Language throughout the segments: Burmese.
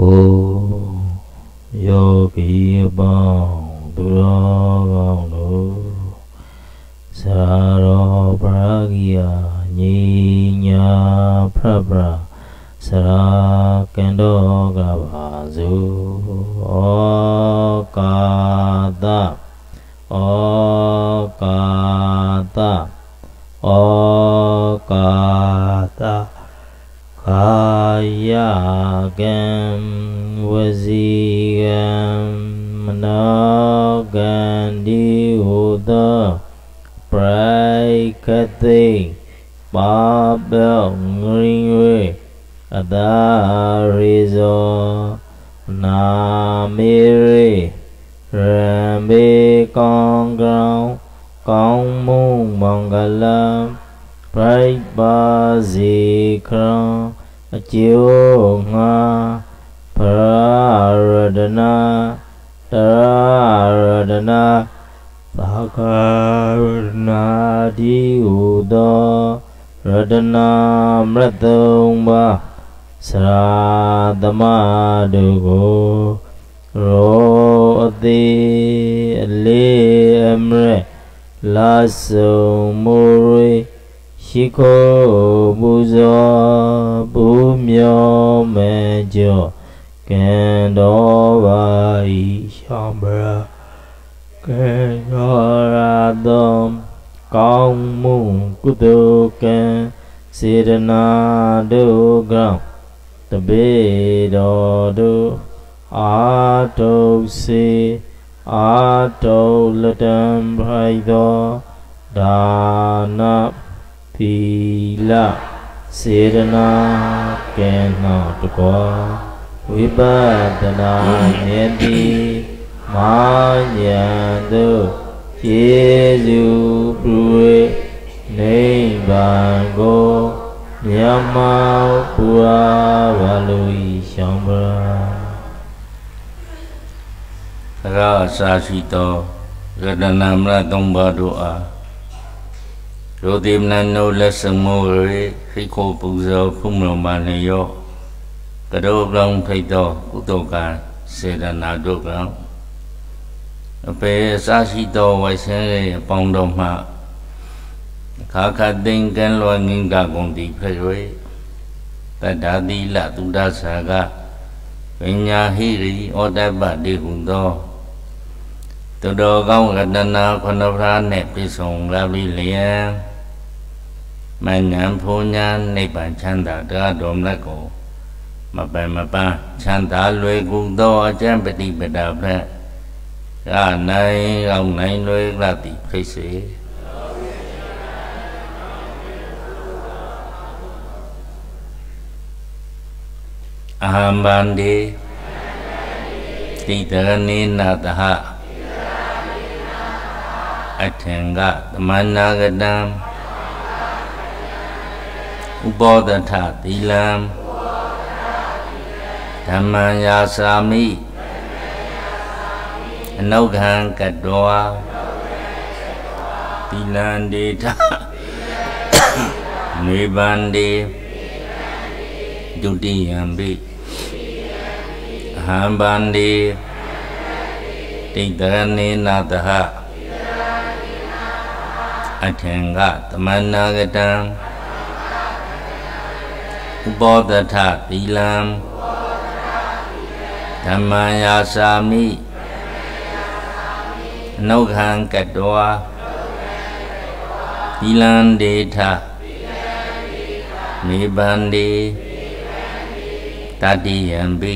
အိုယောဂီအပေါင်းသူတော်ကောင်းတို့စရာတော်ပရဂိယညီညာဖရပရာစရာကံတော်ကပါစုဩကာသဩကာသဩကာသကာ ယကံဝစီကံမနောကံဒီဟုသောပရိကတိပါပေငရင်း၍ အတာရိဇောနာမေရိရံဘေကောင်းကောင်းကောင်းမုံမင်္ဂလံပြိပါစီခရံအကျိုးငါပရာရဒနာတရာရဒနာသာကရနာဒီဟုသောရဒနာမရတုံပါစရာသမတို့ကိုရောအသေးအလေးအမရလာဆုံမူရိ ရှိခိုးပူဇော်ပူမျောမဲကြောကံတော်ပါဤရှောင်းပရာကံတော်ရာသောကောင်းမှုကုသိုလ်ကံစေတနာတို့ကောင်းတပေတော်တို့အာတုစေအာတုလတံဖိုက်သောဒါန သီလစေရနာကဲ့နှောတကောဝိပဿနာဉာဏ်တိမာညာတို့ယေစုပြု၍နိဗ္ဗာန်ကိုမြတ်မောပူအားဘာလို့ဤရှောင်းပါရာစာရှိသောရတနာမရသုံးပါးတို့အား ရိုသေမနနိုလက်စမောရေခိခိုပူဇော်ဖုမရမနေယောကတောပြောင်းဖိတ်သောကုသိုလ်ကံစေတနာတို့ကအပေအစရှိသောဝိုင်ဆင်းရဲ့အပေါင်းတော်မှခါခသိင်ကံလွန်ငင်္ဂကုန်တိဖြစ်၍တတ္တာတိလသုဒ္ဓဆာကပညာဟိရိဩတ္တပတိဟုသောတတော်ကောင်းရတနာခဏဖရာနှင့်ပြည့်စုံလာပြီလျင် မဉ္ဇဉ်ဖုန်ညာနိဗ္ဗာန်ချမ်းသာတရားတော်မြတ်ကိုမပယ်မပန်းချမ်းသာလွယ်ကူသောအကျင့်ပฏิပဒါဖြင့်ရနိုင်အောင်နိုင်လွယ်လာသည်ဖြစ်စေအဟံဗန္တိတိတရဏိနာတဟအထင်ကသမဏဂတံ ဥပောဒထသီလံဓမ္မံယာစာမိအနုခံကတောသီလံဒေထနိဗ္ဗာန်ဒေဒုတိယံပိအဟံဗန္တိတိတရဏေနာတဟအထင်ကသမဏဂတံ ဥပောဒထသီလံဓမ္မယာစာမိအနုခံကတောသီလံဒေထနိဗ္ဗာန်ဒေတတိယံပိ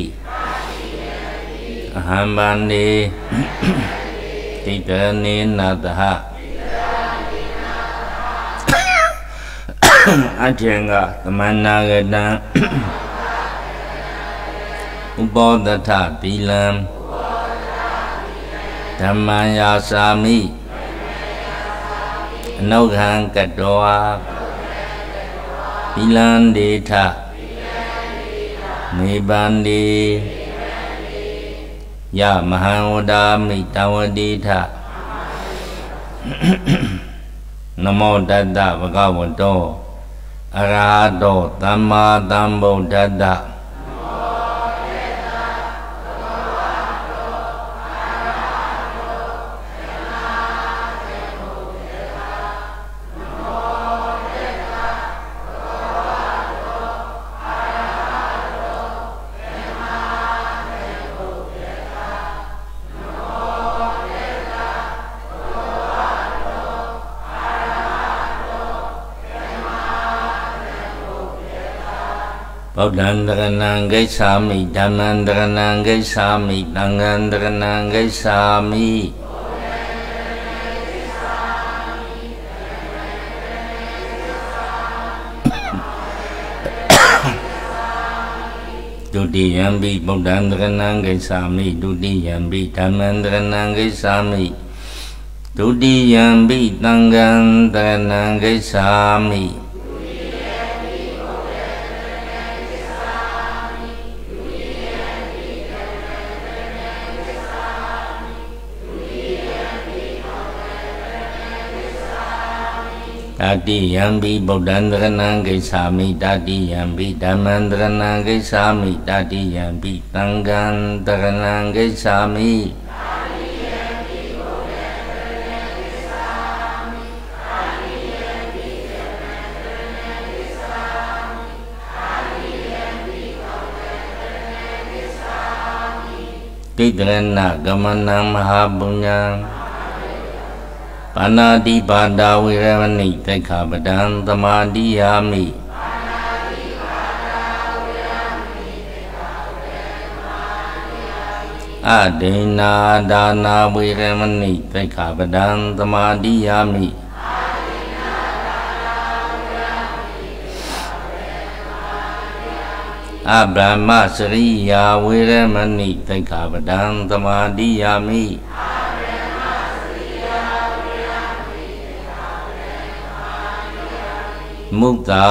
အဟံဗန္တိတိတနေနတဟ အထင်ကသမဏဂတံဥပောဒထသီလံဓမ္မယာစာမိအနုခံကတောသီလံဒေထနိဗ္ဗာန်ဒီယမဟံဝဒာမိတဝတိထနမောတတ္တဘဂဝတော အရဟတောသမ္မာသမ္ဗုဒ္ဓတ္တ ဗုဒ္ဓံတရဏံဂိစ္ဆာမိဓမ္မံတရဏံဂိစ္ဆာမိသံဃံတရဏံဂိစ္ဆာမိဒုတိယံပိဗုဒ္ဓံတရဏံဂိစ္ဆာမိဒုတိယံပိဓမ္မံတရဏံဂိစ္ဆာမိဒုတိယံပိသံဃံတရဏံဂိစ္ဆာမိ တတိယံပိဗုဒ္ဓံတရဏံဂိသာမိတတိယံ ပိဓမ္မံတရဏံဂိသာမိတတိယံပိသံဃံတရဏံဂိသာမိတိတရဏဂမနံမဟာပုညံပါဏာတိပါဒာဝေရမဏိတိခာပဒံသမာတိယာမိအဒိနာဒါနာဝေရမဏိတိခာပဒံသမာတိယာမိအ မစရိ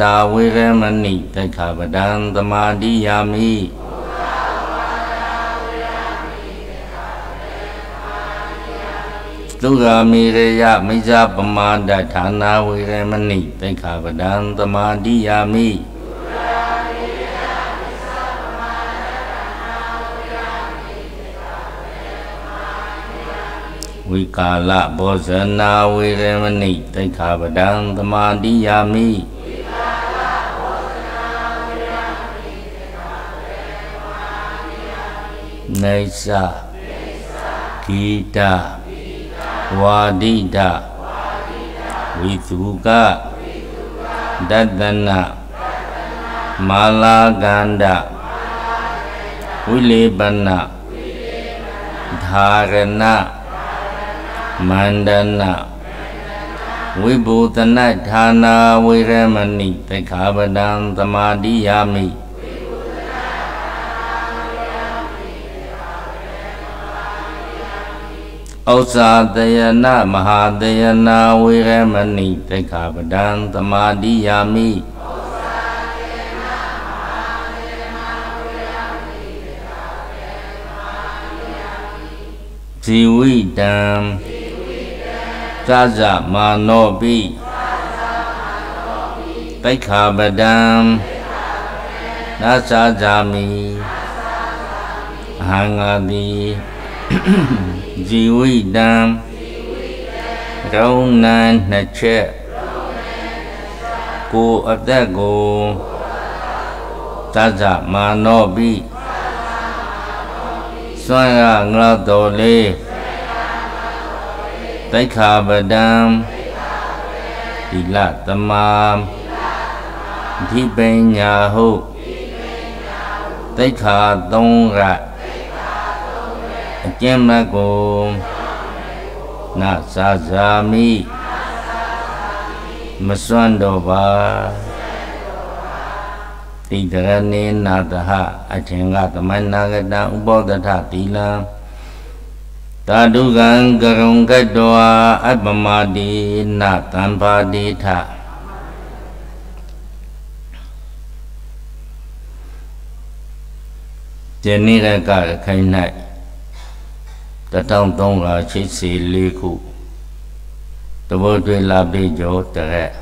ယာဝေရမဏိတိခာပဒံသမာတိယာမိမုဿာဝါဒာဝေရမဏိတခပဒံသမာတိယာမိသုဂာမိရယမိဇပမာဒဌာနာဝေရမဏိတခပဒံသမာတိယာမိ ဝိကာလဘောဇနာဝေရမဏိတိခာပဒံသမာတိယာမိနေသဂီတဝါဒိတဝိသုကဒတနာမာလာကန္ဒဝိလေပနဓာရဏ မန္တနာဝိဘူတနဌာနာဝေရမဏိတခာပဒံသမာတိယာမိဩဇာတယနာမဟာတယနာဝေရမဏိတခာပဒံသမာတိယာမိဇီဝိတံ သဇမာနောပိတိခာပဒံနာသာဇာမိအဟံငါတိဇီဝိတံရုံနံနှစ်ချက်ကိုအသက်ကိုသဇမာနောပိစွမ်းရငါတော်လေး တိခာပဒံသီလသမာဓိပညာဟုတိခာသုံးရအကျဉ်းမကိုနသာဇာမိမစွန့်တော့ပါတိတရဏေနာတဟအထင်ကသမဏဂတဥပောတထသီလံ တာဒုကံကရုံကတောအပမတိနတံပါတိထဇနိရကခိုင်၌1384ခုတဘောတွေလာပြီကျော်တရက်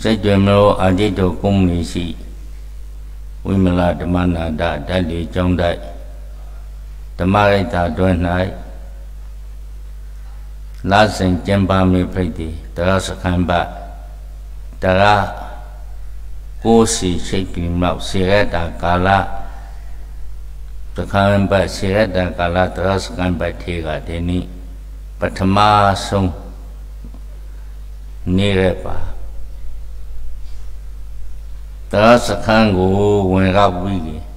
စိတ်တွေမလို့အာจิตတော်ကုမ္ပဏီရှိဝိမလဓမ္မနာဒဓာတ်လေးကျောင်းတိုက် ဓမ္မရိတ်တာတွင်၌လာစဉ်ကျင်းပါမိဖိတ်တိတရစခန်ပတရကိုစီရှိတ်ကိမောက်စေရတာကာလတခန်ပစေရတာကာလတရစခန်ပထေကဒီနိပထမဆုံးနေရပါတတရားစခန်းကိုဝင်ရောက်ပြီးအ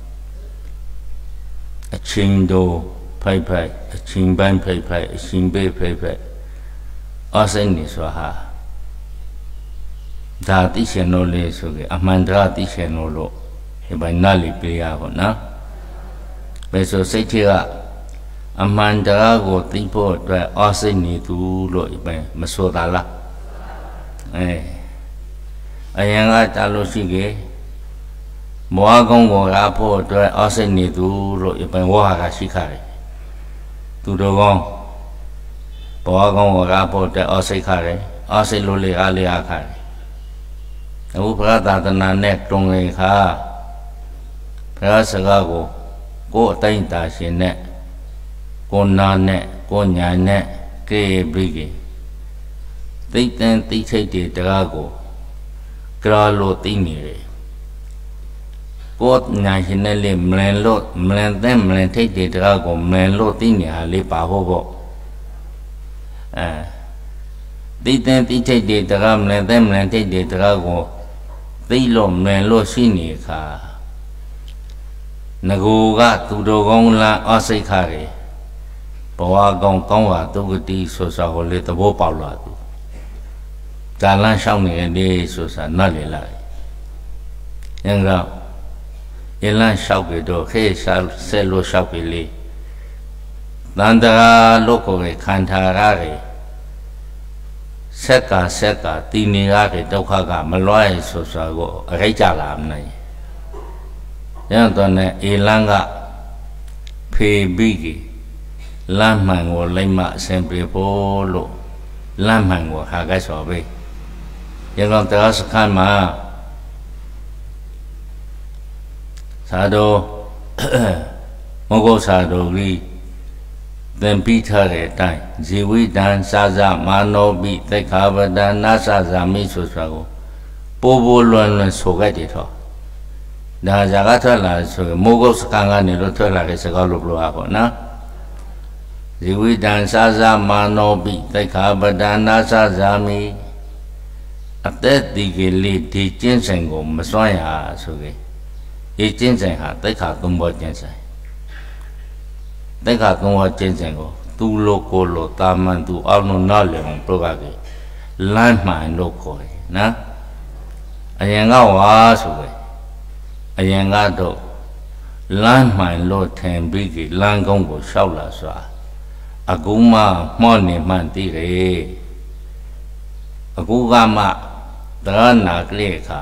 ချင်းတို့ဖိုက်ဖိုက်အချင်းပိုင်းဖိုက်ဖိုက်အချင်းပေးဖိုက်ဖိုက်အစိမ့်နေဆိုဟာဒါတိရှင်လို့လေဆိုကြအမှန်တရားတိရှင်လို့လို့ဒီပိုင်းနားလည်ပြရပါနော်ဘယ်ဆိုစိတ်ထဲကအမှန်တရားကိုသိဖို့အတွက်အစိမ့်နေသူလို့ဒီပိုင်းမဆိုတာလားအဲအရင်ကတားလို့ရှိခဲ့ မောဟကုန်းကိုရဖို့အတွက်အစိတ်နေသူလို့အပင်ဝါကရှိခတယ်သူတော်ကောင်းဘောကုန်းကိုရဖို့အတွက်အစိတ်ခတယ်အစိတ်လို့လေအားလေအားခတယ်အခုဘုရားသာသနာနဲ့တုံငယ်ခါဘုရားစကားကိုကိုယ်အတိုင်းတာရှင်နဲ့ကိုနာနဲ့ကိုညာနဲ့ကေပြီးကေသိတန်သိချိတ်တွေတရားကိုကြရလို့သိနေတယ် ကိုညာရှင်နဲ့လေမလန်လို့မလန်တဲ့မလန်ထိတ်တဲ့တရားကိုမလန်လို့သိနေဟာလေးပါဖို့ပေါ့အဲသိတဲ့သိထိတ်တဲ့တရားမလန်တဲ့မလန်ထိတ်တဲ့တရားကိုသိလို့မလန်လို့ရှိနေခါငကိုကသူတော်ကောင်းလားအစိတ်ခါတွေဘဝကောင်းကောင်းပါဒုက္ကတိဆိုစာကိုလေသဘောပေါက်လာသူကာလန်းရှောင်းနေတယ်ဆိုစာနတ်လေလာရင်တော့အလန့်လျှောက် ပြီတော့ခေရှာဆဲလို့လျှောက်ပြီလေတန်တရာလို့ကိုယ်ခံထားရတယ်ဆက်ကဆက်ကတီနေရတဲ့ဒုက္ခကမလွှဲဆိုဆိုကိုအခိုက်ကြလာမနိုင်ရတော့နဲ့အေလန်းကဖေပြီးကြီးလ သာတော်မဟုတ်သာတော်ကြီးသင်ပြီးထားတဲ့အတိုင်းဇီဝိတံစာဇမာနောပိသက်ခာပဒနာစဇာမိဆိုစွာကိုပိုးပိုးလွန်လွန်ဆိုခဲ့တယ်တော့ဒါဇာကထွက်လာဆိုမိုးကုတ်စကန်ကနေလို့ထွက်လာတဲ့စကားလို့ပြောရပါနော်ဇီဝိတံစာဇမာနောပိသက်ခာပဒနာစဇာမိအသက်ဒီကလေးဒီကျင့်စဉ်ကိုမစွန့်ရဆိုခဲ့ ဒီကျင့်စဉ်ဟာတိခါသုံးဘောကျင့်စဉ်တိခါသုံးဘောကျင့်စဉ်ကိုသူလိုကိုလိုတာမန်သူအောင်လို့နားလည်အောင်ပြောကြတယ်လမ်းမှန်လို့ခေါ်တယ်နော်အရင်ကဝါဆိုပဲအရင်ကတော့လမ်းမှန်လို့ထင်ပြီးကြလမ်းကုန်းကိုလျှောက်လာစွာအခုမှမှော့နေမှန်သိတယ်အခုကမှတရဏကလေးခါ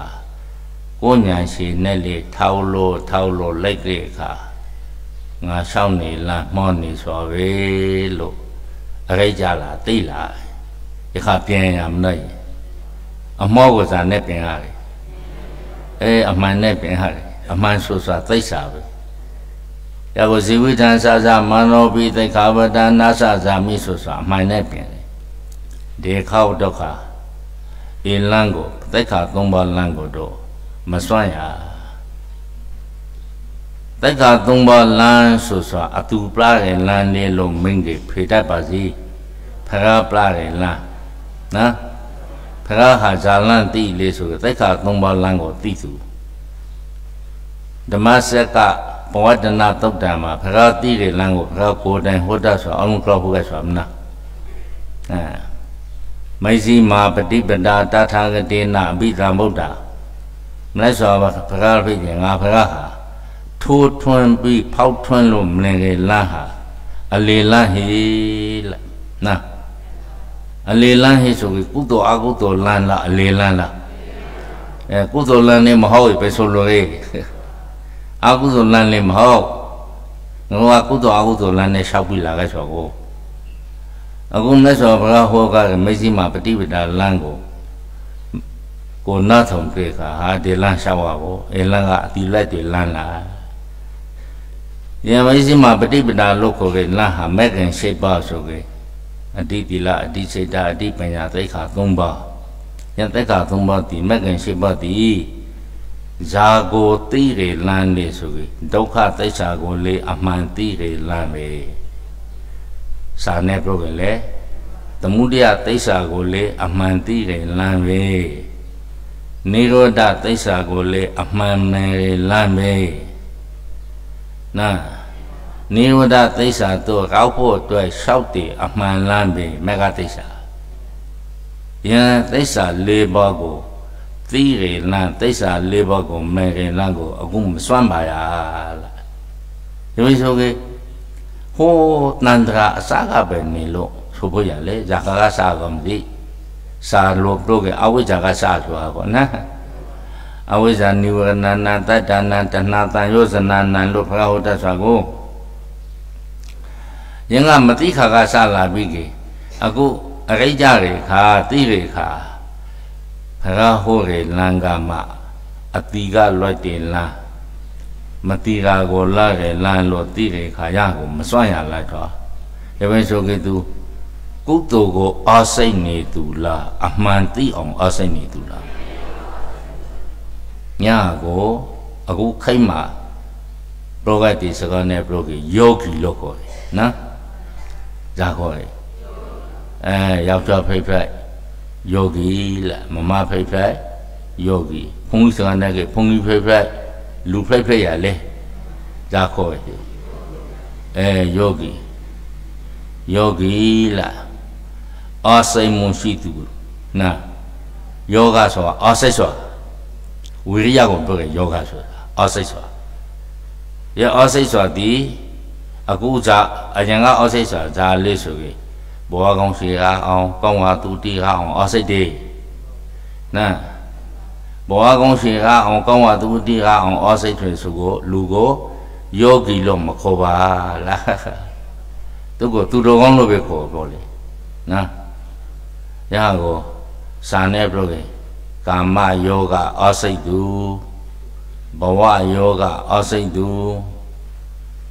ကိုညာရှိနဲ့လေထောက်လို့ထောက်လို့လိုက်တဲ့အခါငါရှောင်းနေလားမောနေဆိုပဲလို့အရိကြလာသိလာဒီခါပြန်ရမလို့အမောကစားနဲ့ပြန်ရတယ်အဲအမှန်နဲ့ပြန်ရတယ်အမှန်ဆိုစွာသိစာပဲရကိုဇီဝိတံစာစာမနောပိသိခာဝတနာစဇာမိဆိုစွာအမှန်နဲ့ပြန်တယ်ဒီခောက်ဒုက္ခအင်းလန်းကိုသိခာသုံးပါးလန်းကိုတော့ မစွန့်ရတက်ကာသုံးပါးလမ်းဆိုဆိုအတူပလာတဲ့လမ်းလေးလုံးမင်းကြီးဖေတတ်ပါစီဖရာပလာတဲ့လမ်းနော်ဖရာဟာဇာလန်တိလေးဆိုတက်ကာသုံးပါးလမ်းကိုသိသူဓမ္မစက်ကဘဝတနာတုတ်တံမှာဖရာတိတဲ့လမ်းကိုဖရာကိုယ်တိုင်ဟောတတ်ဆိုအောင်ကြောက်ဖို့ကဆိုမနာအဲမိုက်စီမာပฏิပဒါတထာဂတိနာအဘိဓမ္မဗုဒ္ဓ မလိုက်စွာဘုရားဖိတ်ငါဘုရားဟာထိုးထွန်းပြီးဖောက်ထွန်းလို့မလင်ကေလန်းဟာအလေလန်းဟေလာနာအလေလန်းဟေဆိုပြီးကုသိုလ်အကုသိုလ်လန်းလားအလေလန်းလားအဲကုသိုလ်လန်းနေမဟုတ်ပဲဆိုလို့လေအကုသိုလ်လန်းနေမဟုတ်ငါကကုသိုလ်အကုသိုလ်လန်းနေရှောက်ပြီးလာခဲ့ဆိုကိုအခုမြတ်စွာဘုရားဟောကမေဇိမာပฏิပဒါလန်းကို ကိုနာထုံတွေ့ခါဟာဒီလန်းရှောက်ပါကိုအဲလန်းကအတီလိုက်တွေလန်းလာယမ isi မှာပฏิပဒါလို့ခေါ်ခဲ့လန်းဟာမဲ့ခင်ရှိပါဆိုခဲ့အတိတိလအတိစိတ်တာအတိပညာသိခါ၃ပါးယသိခါ၃ပါးဒီမဲ့ခင်ရှိပါဒီဇာကိုသိရလန်းလေဆိုခဲ့ဒုက္ခသိစ္စာကိုလေအမှန်သိရလန်းပဲစာနဲ့ပြောကြလေသမုဒယသိစ္စာကိုလေအမှန်သိရလန်းပဲဇ နိရောဓသိစ္စာကိုလေအမှန်မှန်လမ်းပဲနာနိရောဓသိစ္စာတို့ကောက်ဖို့အတွက်လျှောက်တည်အမှန်လမ်းပဲမေဃသိစ္စာယံသိစ္စာ၄ပါးကိုသိရလမ်းသိစ္စာ၄ပါးကိုမေရလမ်းကိုအခုမစွမ်းပါရလားဒီလိုဆိုကေဟိုနန္ဒရာအစကပဲနေလို့ဆိုဖို့ရလေဇာကကစားကမသိ စာလို့ပြုတ်ကအဝိဇ္ဇာကစားဆိုတာပေါ့နော်အဝိဇ္ဇာနိဝရဏနာတတ္တနာတဏှာတန်ယောဇနာနံလို့ဘုရားဟောတတ်စွာကိုယင်ကမတိခါကစလာပြီကေအခုအရိကြရေခါတိရေခါဘုရားဟောရေလံကမအတိကလွတ်တင်လားမတိကာကိုလာရေလမ်းလို့တိရေခါရကိုမစွန့်ရလိုက်တော့ဒါပဲဆိုကေသူ ကုသိုလ်ကိုအားစိတ်နေသူလားအမှန်သိအောင်အားစိတ်နေသူလားညကိုအခုခိမ့်မှာပရောဂတ်ဒီစကားနဲ့ပရောဂတ်ယောဂီလို့ခေါ်တယ်နော်ဇာခေါ်တယ်အဲယောက်ျားဖိတ်ဖိတ်ယောဂီလားမမဖိတ်ဖိတ်ယောဂီဘုန်းကြီးစကားနဲ့ကဘုန်းကြီးဖိတ်ဖိတ်လူဖိတ်ဖိတ်ရလဲဇာခေါ်တယ်အဲယောဂီယောဂီလား အာစိတ်မှုရှိသူနာယောဂဆိုတာအာစိတ်ဆိုတာဝိရိယကိုပြောတဲ့ယောဂဆိုတာအာစိတ်ဆိုတာရဲ့အာစိတ်ဆိုတာဒီအခုဇာအရင်ကအာစိတ်ဆိုတာဇာလေးဆိုပြီးဘောကောင်းရှိရအောင်ကောင်းဝါတူတီရအောင်အာစိတ်တွေနာဘောကောင်းရှိရအောင်ကောင်းဝါတူတီရအောင်အာစိတ်တွေဆိုကိုလူကိုယောဂီလို့မခေါ်ပါလားသူကသူတော်ကောင်းလို့ပဲခေါ်ပြောလေနော် ရကိုစာနဲ့ပြောခဲ့ကာမယောဂအစိတ်သူဘဝယောဂအစိတ်သူ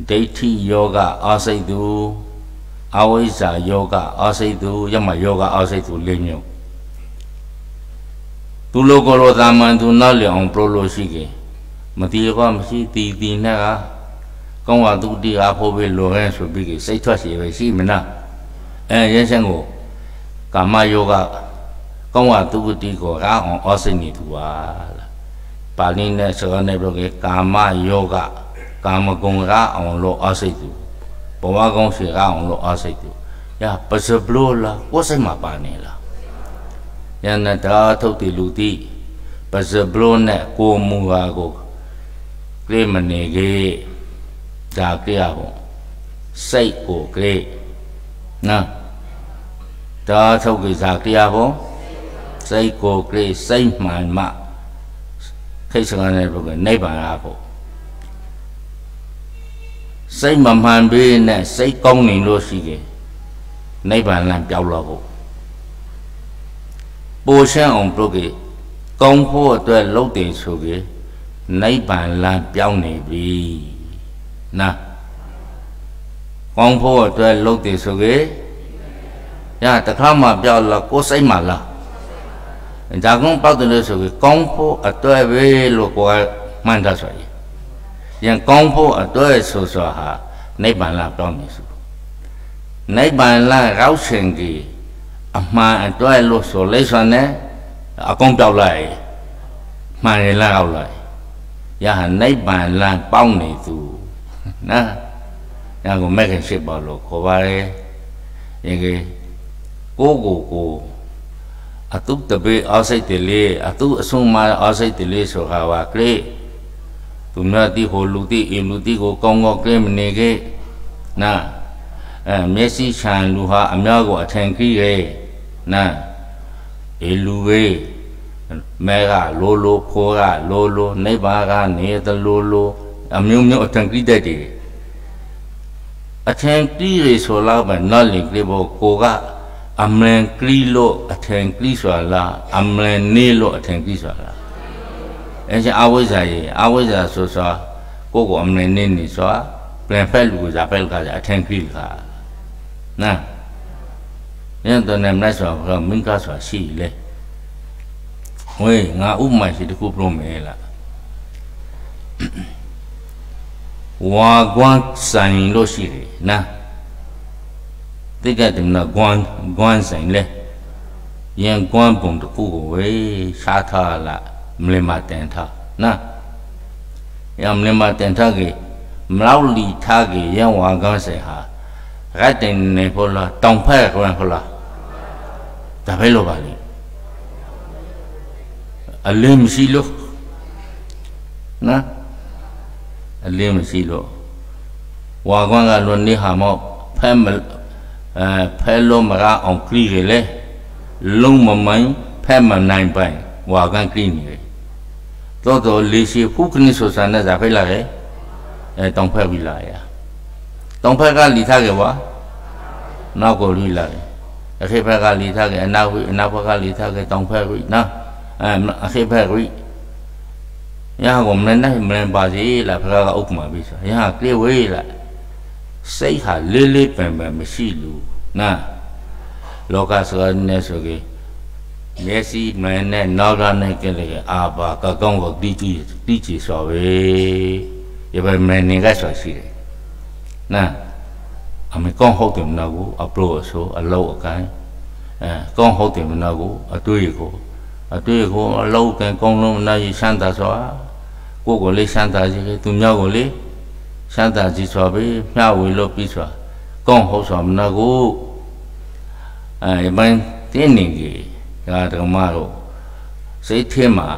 ဒိဋ္ဌိယောဂအစိတ်သူအဝိဇ္ဇာယောဂအစိတ်သူယမယောဂအစိတ်သူလေးမျိုးသူလိုကိုလိုသာမန်သူနောက်လျအောင်ပရိုလိုရှိကေမတိရပါမရှိတီတီနဲ့ကကောင်းဝသူတီအားဖို့ပဲလိုရဲဆိုပြီးစိတ်ထွက်စီပဲရှိမနာအဲရဲစံကို ကာမယောဂကောင်းဝသူဝတိကိုရာအောင်ဩစိနေသူပါလားပါဠိနဲ့စကားနဲ့ပြောကေကာမယောဂကာမဂုဏ်ရာအောင်လို့ဩစိသူဘဝကောင်းရှိရာအောင်လို့ဩစိသူရပစဘလိုလားကိုယ်စိတ်မှာပါနေလားယန္တာထုတ်တိလူတိပစဘလိုနဲ့ကိုမူဟာကိုကိမနေကေဒါကြရဟောစိတ်ကိုကေနော် ဒါထုတ်ကိစ္စတရားဘုံစိတ်ကိုကြိစိတ်မှန်မှခိတ်စကားနဲ့ဘုကနိဗ္ဗာန်ရဖို့စိတ်မမှန်ပြီးနဲ့စိတ်ကောင်းနေလို့ရှိတယ်နိဗ္ဗာန်လမ်းပြောက်တော့ဖို့ပိုရှင်းအောင်ပြုတ်ကေကောင်းဖို့အတွက်လှုပ်တယ်ဆိုကေနိဗ္ဗာန်လမ်းပြောင်းနေပြီနာကောင်းဖို့အတွက်လှုပ်တယ်ဆိုကေ ရတခါမှပြောက်လာကိုယ်စိတ်မှလားဒါကုန်းပေါက်တယ်လို့ဆိုပြီးကောင်းဖို့အတွက်ပဲလို့ကိုယ်မှန်တာဆိုရင်ယံကောင်းဖို့အတွက်ဆိုဆိုဟာနိဗ္ဗာန်လာပြောင်းနေစုနိဗ္ဗာန်လာရောက်ရှင်ကြီးအမှန်အတွက်လို့ဆိုလိမ့်စွာနဲ့အကုန်ပြောက်လိုက်မှန်ရလာရောက်လိုက်ရဟနိဗ္ဗာန်လမ်းပေါင်းနေသူနော်ရကိုမဲ့ခင်ရှိပါလို့ခေါ်ပါလေရင်ကြီး ကိုကိုကိုအတုတပေအာစိတ်တလေအတုအဆုံးမအာစိတ်တလေဆိုဟာပါကလေးသူများတိဟိုလူတိအလူတိကိုကောင်းကောင်းကဲမနေခဲ့နာအဲမျက်စိချံလူဟာအများကိုအထင်ကြီးရဲ့နာအလူဝေးမဲကလိုလိုခိုးကလိုလိုနိဗ္ဗာန်ကနေတလိုလိုအမျိုးမျိုးအထင်ကြီးတတ်တယ်အထင်ကြီးရဆိုတော့ပဲနော်လင်ကလေးဘောကိုက အမလန်ကလီလို့အထင်ကလီဆိုတာလားအမလန်နေလို့အထင်ကလီဆိုတာလားအဲကျအဝိဇ္ဇာရေအဝိဇ္ဇာဆိုဆိုကိုကိုအမလန်နေနေဆိုတာပြန်ဖက်လူကဇာဖက်ကအထင်ကလီကနာညတော့နေမလိုက်ဆိုတာမင်းကဆိုတာရှိလေဝေးငါဥပမာရှိတခုပြောမယ်လားဝါကွမ်းဆိုင်လို့ရှိတယ်နာ တိကတမနာကွမ်းကွမ်းဆိုင်လေယံကွမ်းပုံတခုကိုဝေးရှားထားလာမလင်မတင်ထားနော်ရမလင်မတင်ထားကေမလောက်လီထားကေရဝါကောင်းစေဟာရက်တင်နေဖို့လားတောင်ဖက်ကွန်ဖို့လားဒါပဲလို့ပါလေအလင်းမရှိလို့နော်အလင်းမရှိလို့ဝါကွန်ကလွန်နေဟာမော့ဖဲမ အဲဖဲလို့မရအောင်ကြည့်ရလေလုံးမမိုင်းဖဲမနိုင်ပိုင်ဝါကန်ကြည့်နေတယ်တော့တော့လေးရှိဖုခနိဆိုစံနဲ့ဇာဖိလာရဲ့အဲတောင်ဖက်ပြီလာရတောင်ဖက်ကလီထားကြပါနောက်ကိုလူလာတယ်အခေဘက်ကလီထားကြအနောက်ဝိအနောက်ဘက်ကလီထားကြတောင်ဖက်ဝိနော်အဲအခေဘက်ဝိရဟကိုမနဲ့မနဲ့ပါစီလားဖက်ကဥပမာပြီးဆိုရဟကလေးဝေးလား စိတ်ဟာလေးလေးပင်ပင်မရှိလို့နော်လောကစကားနဲ့ဆိုကြမျက်စိမှန်နဲ့နောက်လာနဲ့ကလေးအာဘာကကောင်းကိုတီးကြည့်တီးကြည့်ဆိုပဲရပါမယ်နေကဆိုရှိတယ်နော်အမေကောင်းဟုတ်တယ်မနာဘူးအပရိုဆိုအလောက်အကိုင်းအဲကောင်းဟုတ်တယ်မနာဘူးအတွေ့ကိုအတွေ့ကိုအလောက်ကကောင်းလုံးမနာရရှမ်းသာဆိုတာကိုကိုလေးရှမ်းသာကြီးသူမြောက်ကိုလေး ရှမ်းသာကြီးဆိုပြီးမျှဝေလို့ပြီးဆိုတာကောင်းဟုတ်ဆိုမနာကိုအဲဘယ်တင်းနေကြီးဒါဓမ္မတို့စိတ်ထဲမှာ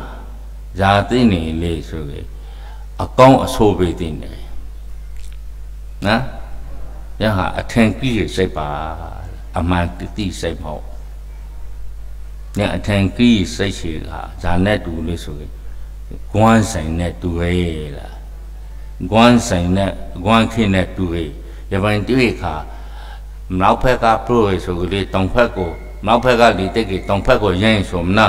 ဇာသိနေလေဆိုကြအကောင်းအဆိုးပေးသိနေနော်ရဟာအထင်ကြီးရဲ့စိတ်ပါအမှန်တိစိတ်မဟုတ်ညအထင်ကြီးစိတ်ရှိကဇာနဲ့တူလို့ဆိုကြကွမ်းဆိုင်နဲ့တူရဲ့လား ကွမ်းဆိုင်နဲ့ကွမ်းခင်းနဲ့တူရဲ့ရပိုင်းတွေ့ခါနောက်ဖက်ကပရိုဆိုကြလေတောင်ဖက်ကိုနောက်ဖက်ကလီတက်ကြီးတောင်ဖက်ကိုရင်းဆိုမနာ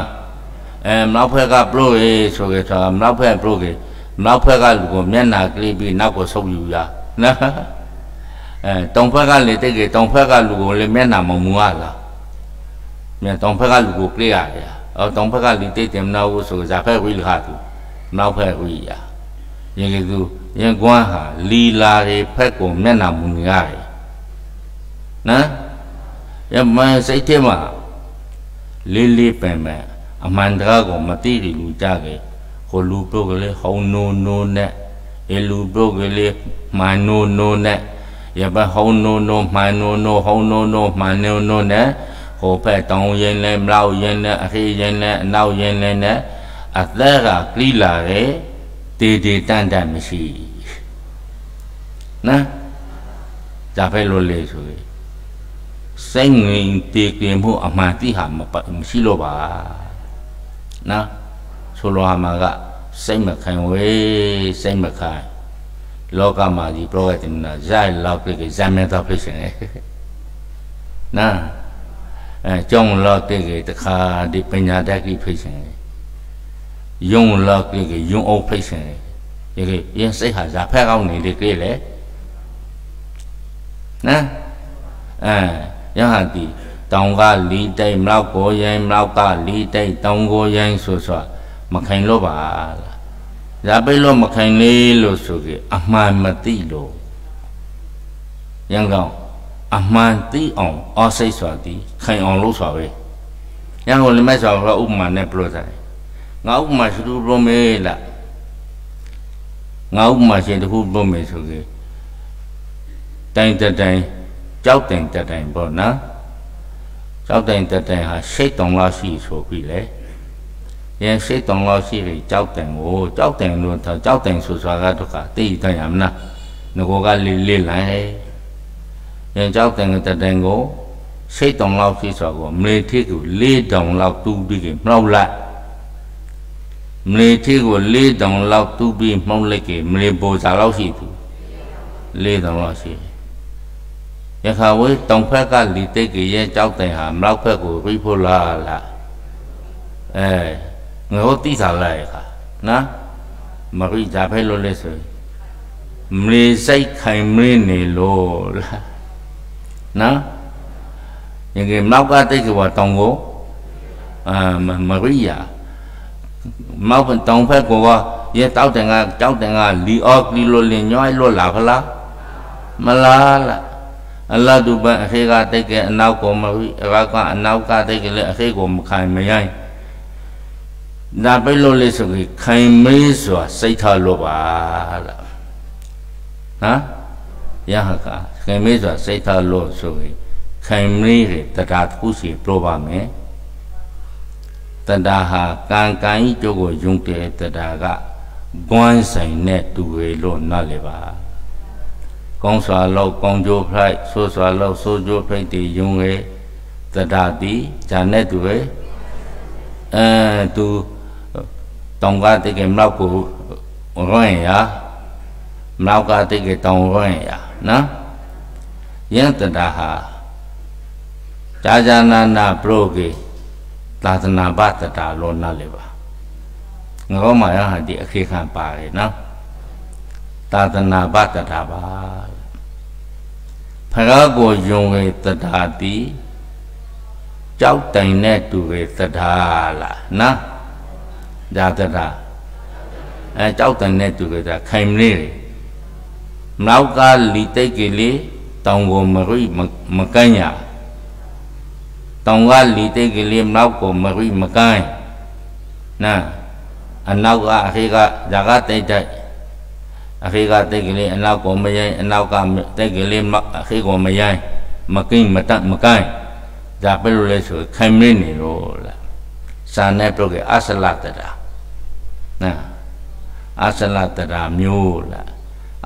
အဲနောက်ဖက်ကပရိုဆိုကြတာနောက်ဖက်ပရိုကြီးနောက်ဖက်ကလူကိုမျက်နာကလေးပြီးနောက်ကိုဆုပ်ယူရနော်အဲတောင်ဖက်ကလေတက်ကြီးတောင်ဖက်ကလူကိုလည်းမျက်နာမမူရလားမြတ်တောင်ဖက်ကလူကိုကြည့်ရတယ်အော်တောင်ဖက်ကလီတက်တယ်မနာဘူးဆိုဇာဖက်ဝိလခသူနောက်ဖက်ဝိရရင်ကသူ ရင်ကွမ်းဟာလီလာတွေဖက်ကိုမျက်နာမူနေရတယ်နော်ရမန်စိတ်ထဲမှာလေးလေးပင်ပင်အမှန်တရားကိုမသိတယ်လူကြခဲ့ဟိုလူပုတ်ကလေးဟောင်းနိုးနိုးနဲ့အဲလူပုတ်ကလေးမန်နိုးနိုးနဲ့ရပဟောင်းနိုးနိုးမန်နိုးနိုးဟောင်းနိုးနိုးမန်နိုးနိုးနဲ့ဟိုဖက်တောင်းရင်လဲမလောက်ရင်လဲအခေးရင်လဲအနောက်ရင်လဲနဲ့အသက်ကကလိလာတယ်တေတေတန်တန်မရှိ နော်ဒါပဲလို့လေဆိုရင်စိတ်ငြိမ်တည်ကြည်မှုအမှန်တိဟာမရှိလို့ပါနော်ဆိုလိုဟာမှာကစိတ်မခံဝေးစိတ်မခံလောကမှာဒီ prophet နာဇိုင်လောက်ပြည့်ဇမ်းမဲတော့ဖြစ်ရှင်နော်အဲကြောင်းလောက်ပြည့်တခါဒီပညာတတ်ကြီးဖြစ်ရှင်ယုံလောက်ပြည့်ယုံအောင်ဖြစ်ရှင်ဒီကရင်စိတ်ဟာဇာဖက်ကောင်းနေလေကြည့်လေ နော်အဲယဟတိတောင်ကလီတိတ်မြောက်ကိုရိုင်းမြောက်ကလီတိတ်တောင်ကိုရိုင်းဆိုဆိုမခိုင်လို့ပါလားဇာပိလို့မခိုင်လေလို့ဆိုကြအမှန်မသိလို့ရန်ကောင်အမှန်သိအောင်အောစိတ်စွာဒီခိုင်အောင်လို့ဆိုပဲရန်ကုန်လိမ့်ဆိုတော့ဥပမာနဲ့ပြောတယ်ငါဥပမာရှိလို့ပြောမေးလားငါဥပမာရှင်တခုပြောမေးဆိုကြ တိုင်းတိုင်းကြောက်တိုင်တက်တိုင်ပေါ့နော်ကြောက်တိုင်တက်တိုင်ဟာရှိတ်တုံလောက်ရှိဆိုပြီးလေရင်ရှိတ်တုံလောက်ရှိပြီးကြောက်တိုင်ကိုကြောက်တိုင်လို့ကြောက်တိုင်ဆိုဆိုတာကတော့တိတ်တိုင်ရမလားငကိုကလေးလေးလိုက်ရင်ကြောက်တိုင်တက်တိုင်ကိုရှိတ်တုံလောက်ရှိဆိုတော့မလေးထိကိုလေးတောင်လောက်တူးပြီးကမှောက်လိုက်မလေးထိကိုလေးတောင်လောက်တူးပြီးမှောက်လိုက်ကမလေးပေါ်စားလောက်ရှိသူလေးတောင်လောက်ရှိ ရခါဝေးတောင်ဖက်ကလီတိတ်ကြီးရဲ့ကြောက်တယ်ဟာမြောက်ဖက်ကိုရိဖို့လာလာအဲငါတို့တိစားလိုက်ခါနော်မရိကြဖဲလို့လဲဆိုမလေးစိတ်ခိုင်မင်းနေလို့လားနော်ယင်ကမြောက်ကတိတ်ကတောင်ကိုအာမရိယာမောက်တောင်ဖက်ကိုကရဲတောက်တယ်ကကြောက်တယ်ကလီအော့ကလီလိုလင်ညွှိုင်းလို့လာဖလားမလားလား အလတုပန်အခေကတိတ်ကအနောက်ကိုမဝိအရကအနောက်ကတိတ်ကလည်းအခေကိုမခိုင်မရိုင်းဒါပဲလို့လေဆိုပြီးခိုင်မေးစွာစိတ်ထားလို့ပါလားဟမ်ယဟကခိုင်မေးစွာစိတ်ထားလို့ဆိုပြီးခိုင်မေးတဲ့တရားတစ်ခုစီပြောပါမယ်တရားဟာကံကံဤကျိုးကိုယုံတဲ့တရားကဂွမ်းဆိုင်နဲ့တူရလို့နားလေပါ ကောင်းစွာလောက်ကောင်းကျိုးဖိုက်ဆိုးစွာလောက်ဆိုးကျိုးဖိုက်တည်ယုံရဲ့တရားတိဇာနဲ့တူရဲ့အဲသူတောင်ကတိကေမြောက်ကိုရွင့်ရမြောက်ကတိကေတောင်ရွင့်ရနော်ယန္တတာဟာဇာဇာနာနာပရောကေသာသနာပတတာလောနာလေပါငါတို့မှာရဟာဒီအခေခံပါတယ်နော် သာသနာပတတာပါဖရာကိုယုံရဲ့တတာတိကြောက်တိုင်နဲ့တူရဲ့တတာလားနော်ဒါတတာအဲကြောက်တိုင်နဲ့တူရဲ့တခိုင်မလေးနောက်ကလီတိတ်ကလေးတောင်ကိုမရိမကန်းရတောင်ကလီတိတ်ကလေးနောက်ကိုမရိမကန်းနာအနောက်ကအခေကဇာကတိတ်တိတ် အခေကတိတ်ကလေးအနောက်ကိုမရိုင်းအနောက်ကတိတ်ကလေးအခေကိုမရိုင်းမကိမတမကိုင်းဒါပဲလို့လဲဆိုခိုင်မင်းနေလို့လားစာနဲ့ပြောခဲ့အဆလတတာနာအဆလတတာမျိုးလား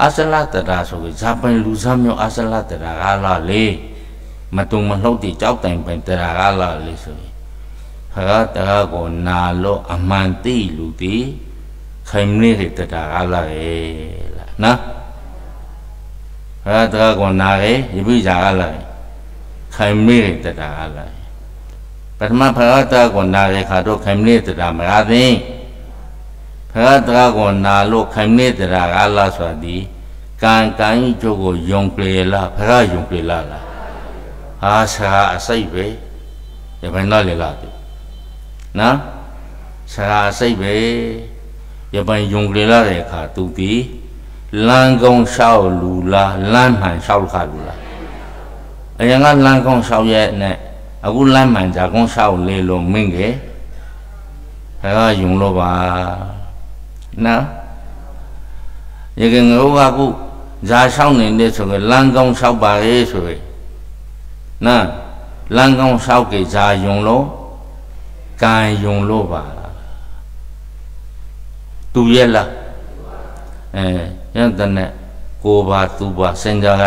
အဆလတတာဆိုပြီးဇာပိုင်လူစားမျိုးအဆလတတာကလာလေမတုံမလှုပ်တိကြောက်တိုင်ပိုင်တရာကလာလေဆိုရင်ခရတရာကိုနာလို့အမှန်သိလူတိ ခိုင်မင်းတဲ့တရာကလာလေလားနော်ခရတရာကိုနာရဲ့ယပိဇာကလာခိုင်မင်းတဲ့တရာကလာပထမဖရတရာကိုနာရဲ့ခါတော့ခိုင်မင်းတဲ့တရာမရသိဖရတရာကိုနာလို့ခိုင်မင်းတဲ့တရာကလာဆိုသည်ကံကံဤကျိုးကိုယုံကြည်လားဖရယုံကြည်လားလားဟာဆရာအစိတ်ပဲရပိုင်တော့လေလားနော်ဆ ရာအစိတ်ပဲရပိုင်ယုံကြည်လာတဲ့အခါသူဒီလမ်းကုန်းလျှောက်လူလားလမ်းမှန်လျှောက်ခါလူလားအရင်ကလမ်းကုန်းလျှောက်ရဲ့နဲ့အခုလမ်းမှန်ဂျာကုန်းလျှောက်လေလို့မင်းကဆရာယုံလို့ပါနော်ရေကငိုးကခုဇာလျှောက်နေတဲ့ဆိုကလမ်းကောင်းလျှောက်ပါလေဆိုရယ်နာလမ်းကောင်းလျှောက်ကြဇာယုံလို့ကံယုံလို့ပါ သူရဲ့လားအဲရတဲ့နဲ့ကိုပါသူပါစင်ကြက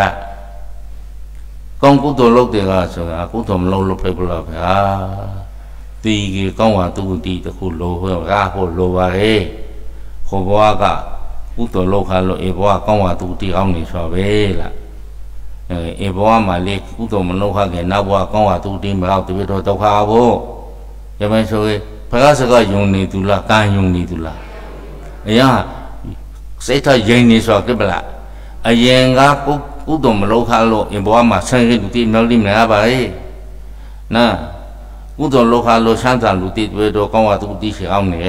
ကောင်းကုသိုလ်လုပ်တယ်ကဆိုတာကုသိုလ်မလုပ်လို့ဖိတ်လို့ဗျာတီကြီးကောင်းပါသူတီတခုလိုဟောကားဖို့လိုပါလေဟောဘွားကကုသိုလ်လုပ်ခါလို့အေဘွားကောင်းပါသူတီအောင်နေဆိုပဲလားအေဘွားမှာလေကုသိုလ်မလုပ်ခခင်နောက်ဘွားကောင်းပါသူတီမတော့တပိတော့ဒုက္ခဖို့ရမယ်ဆိုရင်ဘုရားစကားယုံနေသူလားကံယုံနေသူလား အရာစိတ်ထရင်နေဆိုကြပလားအရင်ကကုကုသိုလ်မလုပ်ခလို့အေဘွားမှာဆန်းရည်သူတီမြောက်လိမ့်မယ်ပါလေနာကုသိုလ်လုပ်ခလို့ဆန်းသာလူတီတွေတော့ကောင်းပါသူတီရှိအောင်နေ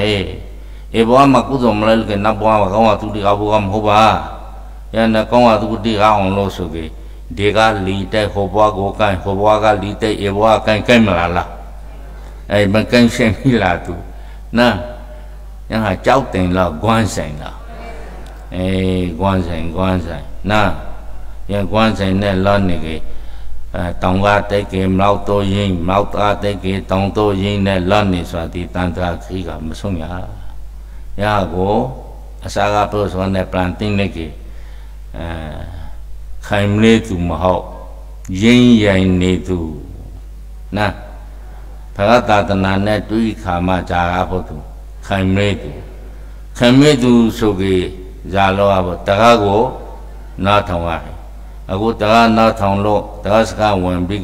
ဧဘဝမှာကုသိုလ်မလဲလို့ကနတ်ဘဝမှာကောင်းဝသူတိကဘုကမဟုတ်ပါယန္တကောင်းဝသူတိကအောင်လို့ဆိုကြဒီကလီတဲ့ဟောဘဝကိုကိုင်းဟောဘဝကလီတဲ့ဧဘဝကိုင်းကိုင်းမလားလားအဲမကိုင်းရှင်ပြီလားသူနာ ယဟာကြောက်တင်လားဂွမ်းဆိုင်လားအေးဂွမ်းဆိုင်ဂွမ်းဆိုင်နာယဂွမ်းဆိုင်နဲ့လောနေကြအဲတောင်ကတိတ်ကေမောက်တော့ရင်းမောက်သားတိတ်ကေတောင်တော့ရင်းနဲ့လောနေဆိုတာဒီတန်ត្រာခီကမဆုံးရရကိုအစာကပြောဆိုတဲ့ planting လေးကအဲခိုင်မလေးသူမဟုတ်ရင်းရိုင်နေသူနာဘဂတတနာနဲ့တွေးခါမှဂျာကဖို့သူ ခိုင်မလေးသူခိုင်မလေးသူဆိုကြီးဇာလောကတကားကိုနားထောင်ရတယ်အခုတကားနားထောင်လို့တကားစကားဝင်ပြီး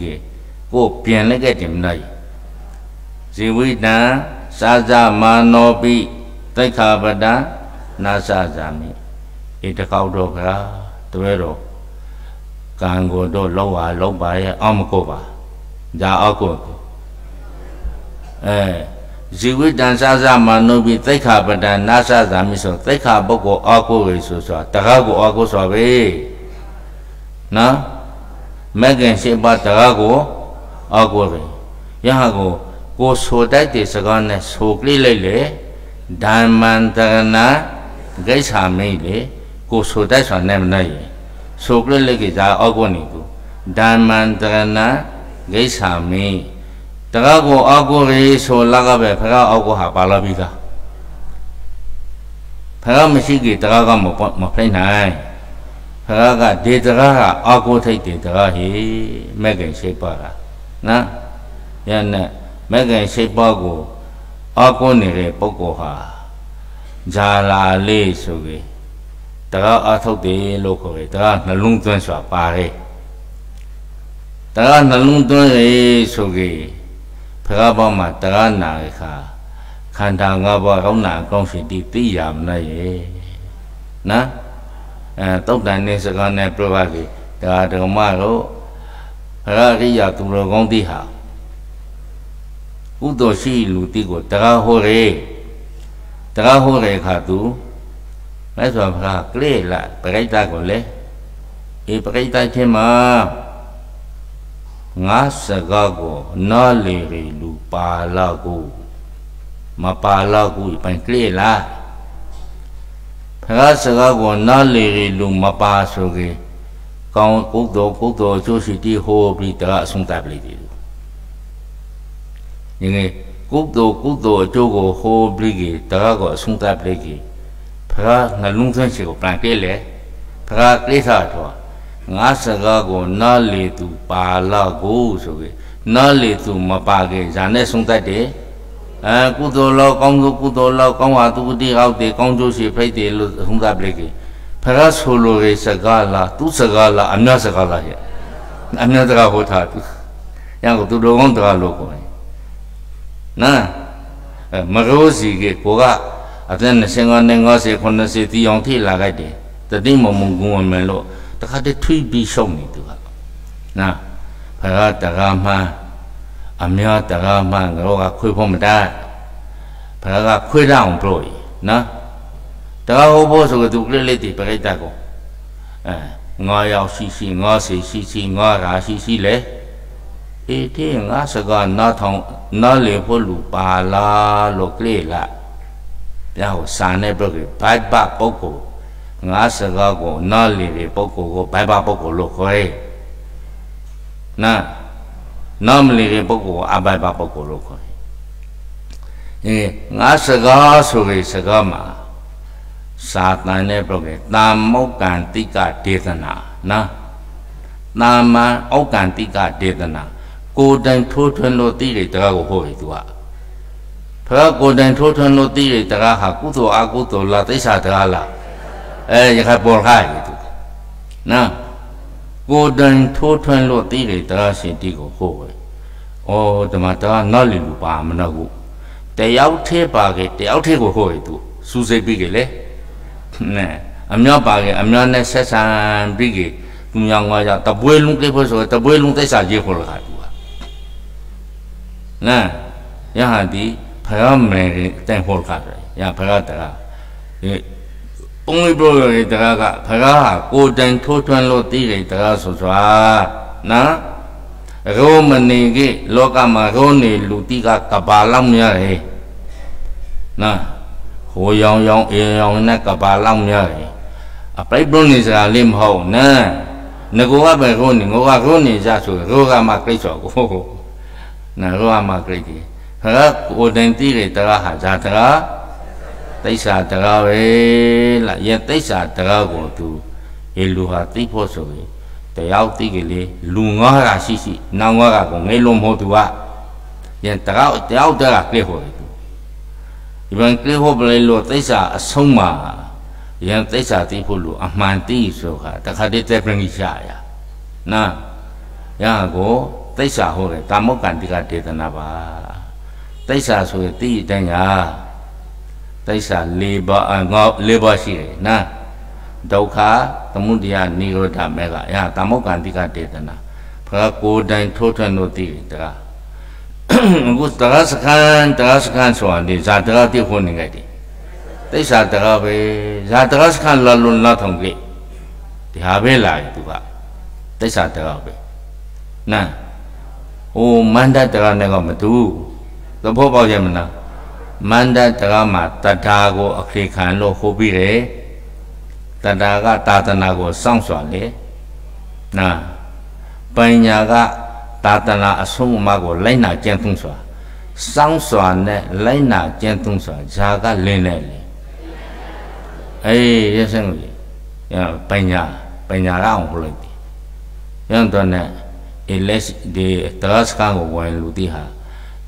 ကိုပြင်လိုက်တဲ့တင်နိုင်ဇီဝိတံစာဇမာနောပိတိခါပဒနာစဇာမိဧတကောက်တော့ခါတွဲတော့ကံကိုတော့လောက်ပါလောက်ပါရဲ့အောက်မကိုပါဒါအောက်ကိုအဲ ဇီဝိတံစဇမနုပိသိခါပဒနာစဇာမိဆိုသိခါပုဂ္ဂိုလ်အောက်ကိုပဲဆိုဆိုတကားကိုအောက်ကိုဆိုပဲနော်မဂ္ဂင်ရှိပါတကားကိုအောက်ကိုပဲယဟကိုကိုဆိုတိုက်တဲ့စကားနဲ့ဆိုကလေးလိုက်လေဓမ္မံတရဏဂိစ္ဆာမိလေကိုဆိုတိုက်စွာနဲ့မနဲ့ရေဆိုကလေးလေးကကြာအောက်ကိုနေကူဓမ္မံတရဏဂိစ္ဆာမိတ ကားကိုအောက်ကိုရေဆိုလာကပဲဖရာအောက်ကိုဟာပါလာပြီကဖရာမရှိကြီးတကားကမမဖိနိုင်ဖရာကဒေတကားကအောက်ကိုထိတ်တယ်တကားဟေမဲ့ခင်ရှိပါတာနော်ရနဲ့မဲ့ခင်ရှိပါကိုအောက်ကိုနေတဲ့ပုဂ္ဂိုလ်ဟာဂျာလာလေးဆိုပြီးတကားအထုတ်တယ်လို့ခေါ်တယ်တကားနှလုံးသွင်းစွာပါတယ်တကားနှလုံးသွင်းရေဆိုပြီး ဖရာဘောမှာတကားနာခါခန္ဓာ၅ပါးကောင်းနာအကောင်းရှင်တည်သိရမလားရေနော်အဲတုတ်တန်နေစကားနဲ့ပြပါလေဒါဓမ္မတို့ဖရာရိယာသူတော်ကောင်းတိဟာဥဒ္ဒောရှိလူတိကိုတကားဟောရဲတကားဟောရဲခါသူမြတ်စွာဘုရားကလေးလာပရိသတ်ကိုလေအေပရိသတ်ချင်းမှာ ငါစကားကိုနားလေရလူပါလာကိုမပါလာကိုပိုင်ကလေးလာဘုရားစကားကိုနားလေရလူမပါဆိုကေကောင်းကုသိုလ်ကုသိုလ်အကျိုးရှိတိဟောပြီးတကအဆုံးသတ်ပလိတယ်ဒီငယ်ကုသိုလ်ကုသိုလ်အကျိုးကိုဟောပြီးကေတကကိုအဆုံးသတ်ပလိကေဖရာနှလုံးသွင်းရှိကိုပြန်ပြလေဖရာကိစ္စတော့ ငါစကားကိုနားလေသူပါလာကိုဆိုပြီးနားလေသူမပါခဲ့ဇာနဲ့ဆုံးသက်တယ်အဲကုသိုလ်လောက်ကောင်းသောကုသိုလ်လောက်ကောင်းဟာသူတိဟောက်တယ်ကောင်းကျိုးရှိဖိတ်တယ်လို့ဆုံးသက်ပြလေဖရာဆိုလိုရဲ့စကားလားသူစကားလားအများစကားလားရဲ့အများစကားဟောတာသူရန်ကိုသူတော်ကောင်းတရားလို့ခေါ်တယ်နော်မရိုးစီကကိုကအသက်25နဲ့50 90တီအောင်ထိလာခဲ့တယ်တတိမမုံကုံမယ်လို့ တခါတည်းထွေးပြီးရှုံနေသူကနော်ဖရာတရာမှအများတရာမှငါတို့ကခွေဖို့မတတ်ဖရာကခွေရအောင်ပြောရနော်တရာဟောဖို့ဆိုသူကလေးလေးတည်ပြိတ္တကိုအဲငါရောက်ရှိရှိငါစီရှိရှိငါရာရှိရှိလေအေးတဲ့ငါစကားနားထောင်နားလေဖို့လူပါလားလို့ကလေးလားဘုရားကိုစာနဲ့ပြောပြီးဘိုက်ဘပုဂ္ဂိုလ် ငါစကားကိုနားလေတဲ့ပုဂ္ဂိုလ်ကိုဘိုက်ဘပုဂ္ဂိုလ်လို့ခေါ်ရဲနာနားမလေတဲ့ပုဂ္ဂိုလ်ကိုအဘိုက်ဘပုဂ္ဂိုလ်လို့ခေါ်ရဲအဲငါစကားဆိုတဲ့စကားမှာစာတန်နဲ့ပြောခဲ့တာမုတ်ကံတိကဒေသနာနော်တာမန်ဩကံတိကဒေသနာကိုယ်တိုင်ထိုးထွန်းလို့သိတဲ့တရားကိုဟောပြီသူကဖရာကိုယ်တိုင်ထိုးထွန်းလို့သိတဲ့တရားဟာကုသိုလ်အကုသိုလ်လားသိစ္စာတရားလား အဲရခိုင်ပေါ်ခိုင်းသူနော်ကိုယ်တိုင်ထိုးထွန်းလို့သိတဲ့တရားရှင်တိကိုဟောပဲဩဓမ္မတရားနောက်လီလူပါမနှကုတယောက်သေးပါခဲ့တယောက်သေးကိုဟောရသူစူးစိတ်ပြီးခဲ့လေနဲ့အမြောက်ပါခဲ့အမြောက်နဲ့ဆက်ဆံပြီးခဲ့သူများငါကြတပွဲလုံးကိဖို့ဆိုတပွဲလုံးသိစ္စာကြီးခေါ်လာသူကနော်ယဟန်ဒီဖယားမယ်တိုင်ဖို့ခါတယ်ရဖယားတရာ ဒီပုံလေးပြောရတဲ့တရာကဖယားဟာကိုတိုင်ထိုးထွန်းလို့သိတယ်တရာဆိုစွာနော်ရောမနေကေလောကမှာရောနေလူတိကကဘာလောက်များတယ်နော်ဟိုရောင်ရောင်အေရောင်နဲ့ကဘာလောက်များတယ်အပိပရုနေစရာလေးမဟုတ်နော်ငကိုကပဲရောနေငိုကရောနေကြဆိုရောကမှကိစ္စကိုနော်ရောကမှကိစ္စခရကိုတိုင်တိရတရာဟာဇာတရာ တိစ္ဆာတရာပဲလားယတိစ္ဆာတရာကိုသူေလူဟာသိဖို့ဆိုရင်တယောက်သိကလေးလူငါးရာရှိရှိနောင်ငါးရာကိုငယ်လုံးမဟုတ်သူကယတရာတယောက်တရာကလေးဟောတယ်သူဒီဘန်ကလေးဟောပလေလို့သိစ္ဆာအဆုံးမှာယံသိစ္ဆာသိဖို့လို့အမှန်သိဆိုတာတခါတည်းတက်ပြင်ရှာရနာရကိုသိစ္ဆာဟောတယ်တာမောကန္တိကဒေသနာပါတိစ္ဆာဆိုရင်တိအတိုင်းက တိစ္ဆာ၄ပါးငေါ၄ပါးရှိတယ်နော်ဒုက္ခသမုဒယနိရောဓမေကယသမုတ်ကံတိကတေတနာဘုရားကိုယ်တိုင်ထိုးထွန်းလို့သိတယ်တကားအခုတရားစခန်းတရားစခန်းဆိုတာဒီဇာတရားတိဖို့နေကြတယ်တိစ္ဆာတရားပဲဇာတရားစခန်းလာလို့လာထုံကြည့်ဒီဟာပဲလာသူကတိစ္ဆာတရားပဲနာဟိုမန္တတရားနဲ့ကမတူသဘောပေါက်ရဲ့မလား မန္တတရမှာတထာကိုအခြေခံလို့ဟောပြီးတယ်တထာကသာသနာကိုစောင့်စွာလေနာပညာကသာသနာအဆုံးအမကိုလိုက်နာကျင့်သုံးစွာစောင့်စွာနဲ့လိုက်နာကျင့်သုံးစွာဇာကလင်းနေလေအေးရစင်းကြီးပညာပညာကအောင်ဟောလိုက်ပြီရန်တော့နဲ့ eles de tras kan go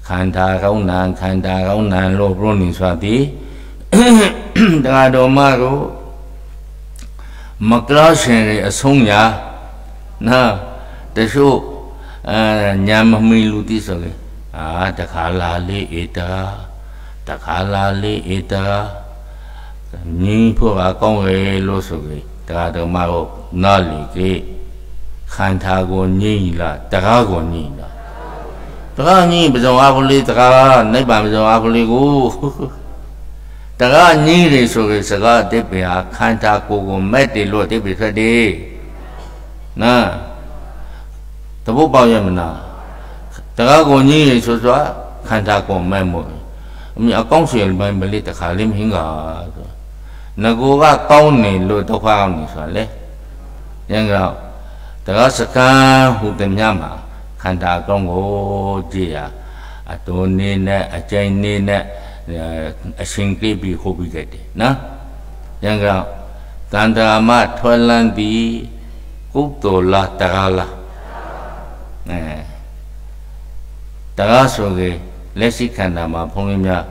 ခန္ဓာကောင်းနာခန္ဓာကောင်းနာလို့ပြောနေစွာသည်တရားတော်မတို့မကလာရှင်ရဲ့အဆုံးညာနာတချို့အာညာမမီလူတိဆိုလေအာတခါလာလေးဧတာတခါလာလေးဧတာညင်းဖို့အကောင်းရလို့ဆိုလေတရားတော်မတို့နားလီကေခန္ဓာကိုညင်းလားတရားကိုညင်းလား တရားညင်းပဇောအဖလေးတရားနိဗ္ဗာန်ပဇောအဖလေးကိုတရားညင်းတယ်ဆိုကြစကားအတိပ္ပယ်ဟာခန္ဓာကိုယ်ကိုမဲ့တယ်လို့အတိပ္ပယ်ထွက်တယ်နာတပုတ်ပေါရမနာတရားကိုညင်းရဆိုစွာခန္ဓာကိုယ်မဲ့မို့အမြအကောင်းဆွေပိုင်းမလေးတခါလေးမဟင်းကဆိုငကိုကကောင်းနေလို့ဒုက္ခအောင်နေဆိုတာလေရန်ကောတရားစကံဟူသည်များမှာ ခန္ဓာကောင်းကိုကြည်ရအတုံနေနဲ့အကျိန်နေနဲ့အရှင်ကိပြီးဟောပြီးခဲ့တယ်နော်ရန်ကတန္တာမထွက်လန်းသည်ကုသိုလ်လားတရားလားအဲတရားဆိုကြလက်ရှိခန္ဓာမှာဘုန်းကြီးများ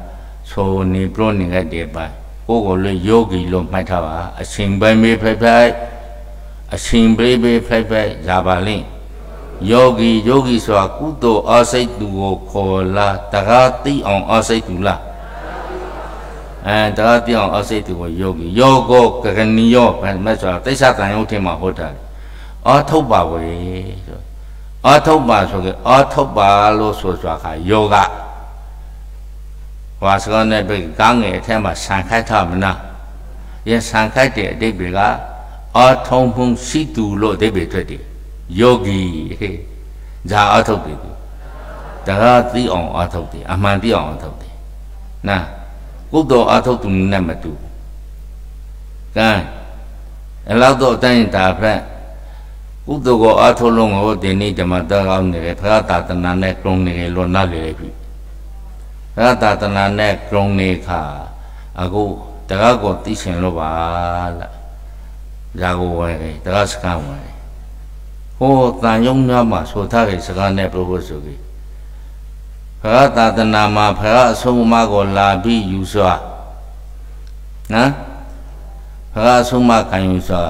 ဆိုနေပြနေခဲ့တဲ့ပိုင်းကိုယ်ကိုယ်လေးယောဂီလို့မှတ်ထားပါအရှင်ပိုင်းမေးဖိုက်ဖိုက်အရှင်ပြေးပြေးဖိုက်ဖိုက်ရပါလိမ့် ယောဂီယောဂီဆိုတာကုသိုလ်အစိတ်သူကိုခေါ်လာတကားသိအောင်အစိတ်သူလားအဲတကားသိအောင်အစိတ်သူကိုယောဂီယောကောကကဏီယောဗမတ်ဆိုတာတိစ္ဆတန်ယုတ်ထင်မှာဟုတ်တယ်အာထုတ်ပါဝေဆိုအာထုတ်ပါဆိုကြအာထုတ်ပါလို့ဆိုစွာခါယောဂဟွာစကားနဲ့ပြကငယ်အထက်မှာဆန်ခိုက်ထားမနာရဆန်ခိုက်တဲ့အတိတ်တွေကအာထုံမှုရှိသူလို့အတိတ်တွေထွက်တယ် ယောဂီဇာအထုတ်တယ်တရားသိအောင်အထုတ်တယ်အမှန်သိအောင်အထုတ်တယ်နာကုသိုလ်အထုတ်သူနဲ့မတူကဲအလောက်တော့တိုင်းတာဖက်ကုသိုလ်ကိုအထုတ်လုံးကိုဒီနေ့ဓမ္မတော်ကောင်းနေတယ်ဖရာတာတနာနဲ့ကရုံနေတယ်လို့နားလေပြီဖရာတာတနာနဲ့ကရုံနေခါအခုတရားကိုသိရှင်လို့ပါလားဇာကိုဝယ်တယ်တရားစကားဝယ်တယ် ဟိုတန်ယုံများမှာဆိုထားတဲ့စကားနဲ့ပြောဖို့ဆိုပြီးဖရာသာသနာမှာဖရာအဆုံးအမကိုလာပြီးယူစွာနော်ဖရာအဆုံးအမခံယူစွာ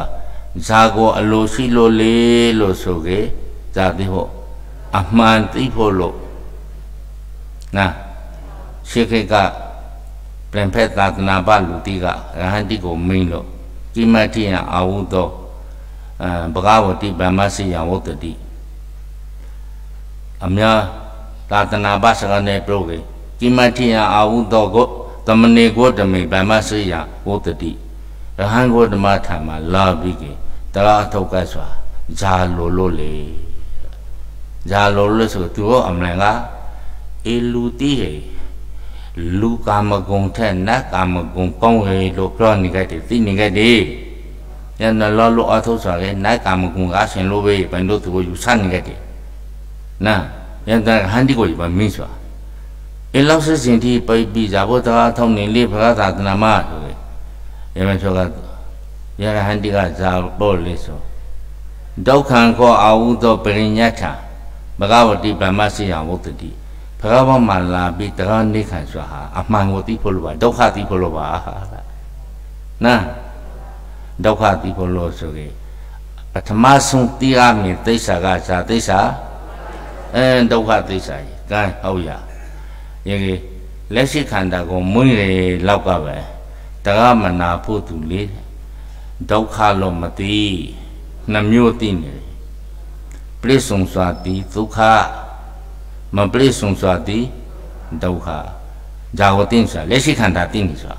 ဇာကိုအလိုရှိလို့လေလို့ဆိုကြဇာတိဟုတ်အမှန်သိဖို့လို့နော်ရှေခေကပြန်ဖက်သာသနာပလူတိကရဟန္တိကိုမင်းလို့ကိမတိယအာဟုသောအဲ ဘဂဝတိဗမ္မစီယဝတ္တိအများသာသနာပစကနဲ့ပြုတ်ကေကိမတိယအာဟုသောကိုသမဏေကိုတမေဗမ္မစီယဝတ္တိရဟန်းကိုဓမ္မထံမှာလာပြီးကေတရားအထောက်ကစွာဇာလိုလို့လေဇာလိုလို့ဆိုသူတို့အမလန်ကအေလူတီးဟေလူကာမဂုဏ်ထက်နတ်ကာမဂုဏ်ကောင်းရလို့ပြောနေကြတယ်သိနေကြတယ်။ ယန္တလောလောအထုဆိုရဲနတ်ကာမဂုဏ်ကရှင်လို့ပဲဘယ်လိုသူကိုယူဆနေကြတယ်။နာယန္တဟန်ဒီကိုပဲမင်းစွာ။အလောက်စစင်တီပိပိဇာဘောတာထောင်းနေလေဘဂသာတနာမဆိုရဲ။ယမချောကယရဟန်ဒီကဇာပေါ်လေးဆိုဒုက္ခံခောအာဟုသောပရိညတ်ထာဘဂဝတိဗမ္မစီယဝုတ္တိဘဂဝါမှာလာပြီးတရားနေခံစွာဟာအမှန်ကိုသိဖို့လိုပါဒုက္ခသိဖို့လိုပါနာ ဒုက္ခသိဖို့လိုဆိုရင်ပထမဆုံးသိရမည်သိစ္စာကဇာသိစ္စာအဲဒုက္ခသိစ္စာကြီးကဲဟုတ်ရရေကြီးလက်ရှိခန္ဓာကိုမွေးရလောက်ကပဲတရားမနာဖို့သူလေဒုက္ခလို့မသိနှမျိုးသိနေပြိစုံစွာတိဒုက္ခမပြည့်စုံစွာသည်ဒုက္ခဇာဝတင်းဆိုတာလက်ရှိခန္ဓာတင်းနေဆိုတာ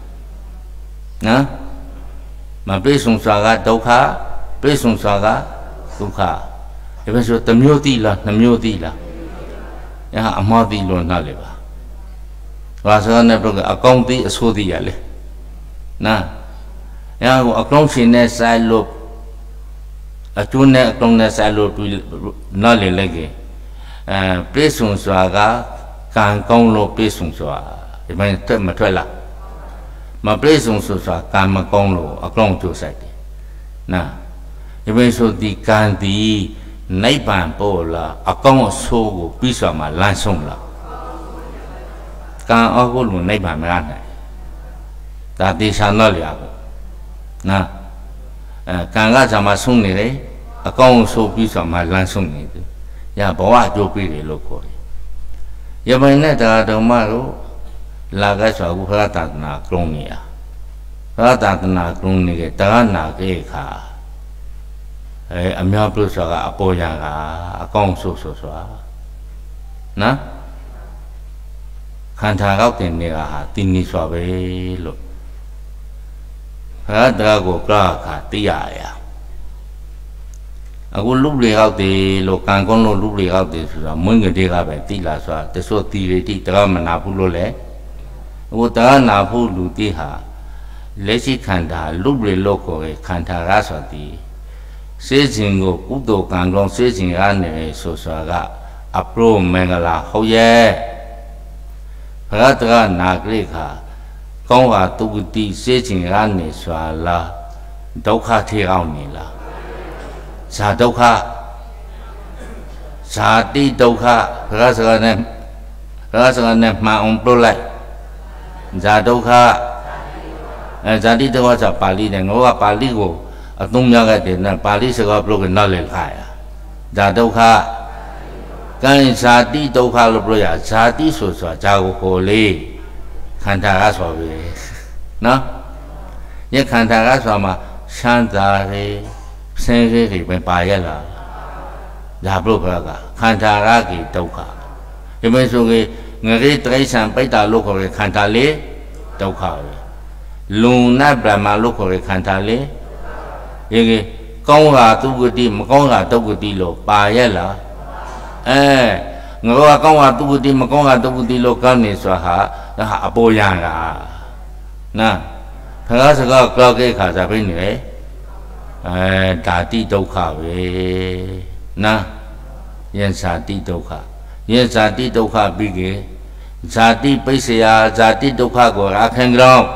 နော် မပြည့်စုံစွာကဒုက္ခပြည့်စုံစွာကဒုက္ခဒါပဲဆိုတစ်မျိုးသိလားနှစ်မျိုးသိလားအဲဟာအမှားသိလို့နားလေပါဘာစကားနဲ့ပြောကအကောင်းသိအဆိုးသိရလေနာအဲကိုအကောင်းရှင်နဲ့ဆိုင်လို့အကျိုးနဲ့အကောင်းနဲ့ဆိုင်လို့ပြီးနော်လေလေကေအဲပြေဆုံးစွာကကံကောင်းလို့ပြေဆုံးစွာဒီမှာတက်မထွက်လား မပြေဆုံးစွာကံမကောင်းလို့အကောင်းကျိုးဆိုင်တယ်နာဒီမှာဆိုဒီကံဒီနိဗ္ဗာန်ပေါ်လာအကောင်းအဆိုးကိုပြီးစွာမှာလမ်းဆုံးလာကံအောကိုလူနိဗ္ဗာန်မရနိုင်ဒါတေချာတော့လျာကိုနာအဲကံကဇာမဆုံးနေတယ်အကောင်းဆိုးပြီးစွာမှာလမ်းဆုံးနေတယ်ရဘဝအကျိုးပေးတယ်လို့ခေါ်တယ်ယမန်နဲ့တရားတော်မတို့ လာကဆိုအခုဖရတနာကရုံနေရဖရတနာကရုံနေကတရားနာကေခါအဲအများပြုစွာကအပေါ်ရကအကောင်းဆိုးဆိုစွာနော်ခန္ဓာကောက်တင်နေတာဟာတင်းနေစွာပဲလို့ဘုရားတရားကိုကရာခါသိရရအခုလူတွေဟောက်တယ်လို့ကံကုန်းလို့လူတွေဟောက်တယ်ဆိုတာမွင့်ကလေးကပဲသိလာဆိုတာတဆို့တီရီတိတရားမနာဘူးလို့လေအ ခုတရားနာဖို့လူတိဟာလက်ရှိခန္ဓာလူတွေလို့ခေါ်တဲ့ခန္ဓာကဆိုသည်စေခြင်းကိုကုသိုလ်ကံကောင်းစေခြင်းကနေဆိုစွာကအပရောမင်္ဂလာဟုတ်ရဲ့ဘုရားတရားနာကြိခါကောင်းဟာတုဂတိစေခြင်းကနေစွာလားဒုက္ခထေအောင်နေလားဇာဒုက္ခဇာတိဒုက္ခဘုရားစကားနဲ့ဘုရားစကားနဲ့မှန်အောင်ပြလိုက် ဇာဒုက္ခအဲဇာတိဒုက္ခဆိုပါဠိနဲ့ငေါကပါဠိကိုအသုံးများခဲ့တယ်နဲ့ပါဠိစကားပြောကနောက်လေခါရဇာဒုက္ခကံဇာတိဒုက္ခလို့ပြောရဇာတိဆိုဆိုတာဇာကိုကိုလေးခန္ဓာကဆိုပြီနော်ယခန္ဓာကဆိုမှာရှမ်းသာရေဆင်းရဲတွေပဲပါရလားဒါဘုရားကခန္ဓာရကေဒုက္ခဒီမဲ့ဆိုကေ ငရေတရိษံပိတ္တာလို့ခေါ်ရခန္ဓာလေးဒုက္ခပဲလုံနတ်ဗြဟ္မာလို့ခေါ်ရခန္ဓာလေးဒီကေကောင်းတာဒုက္ခတိမကောင်းတာဒုက္ခတိလို့ပါရလားအဲငါကကောင်းတာဒုက္ခတိမကောင်းတာဒုက္ခတိလို့ကောင်းနေဆိုဟာဒါဟာအပေါ်ရတာနာဖခင်စကားကြောက်ခဲ့ခါစားပြနေတယ်အဲဓာတိဒုက္ခပဲနာယဇာတိဒုက္ခယဇာတိဒုက္ခပြီးကေ ဇာတိပိစယဇာတိဒုက္ခကိုရခင်ကြောင်း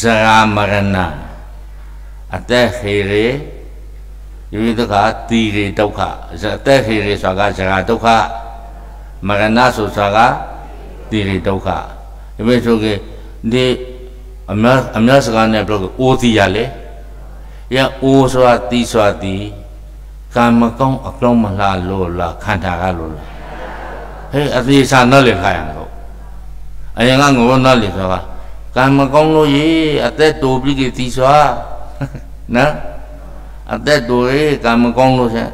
ဇရာမရဏအသက်ခေရေယိဒုက္ခတိရေဒုက္ခအသက်ခေရေဆိုတာကဇရာဒုက္ခမရဏဆိုဆိုတာကတိရေဒုက္ခဒီမဲ့ဆိုကေဒီအများအများစကားနဲ့ပြောကိုအိုးစီရလေရအိုးဆိုတာတီးဆိုတာတီးကံမကောင်းအကောင်းမလားလို့လားခန္ဓာကလို့လား ဟဲ့အသေးစားနော်လေခါရတော့အရင်ကငိုနော်လေဆိုတာကံမကောင်းလို့ရေအသက်တူပြီးကြတီးစွာနော်အသက်တူရေကံမကောင်းလို့ဆက်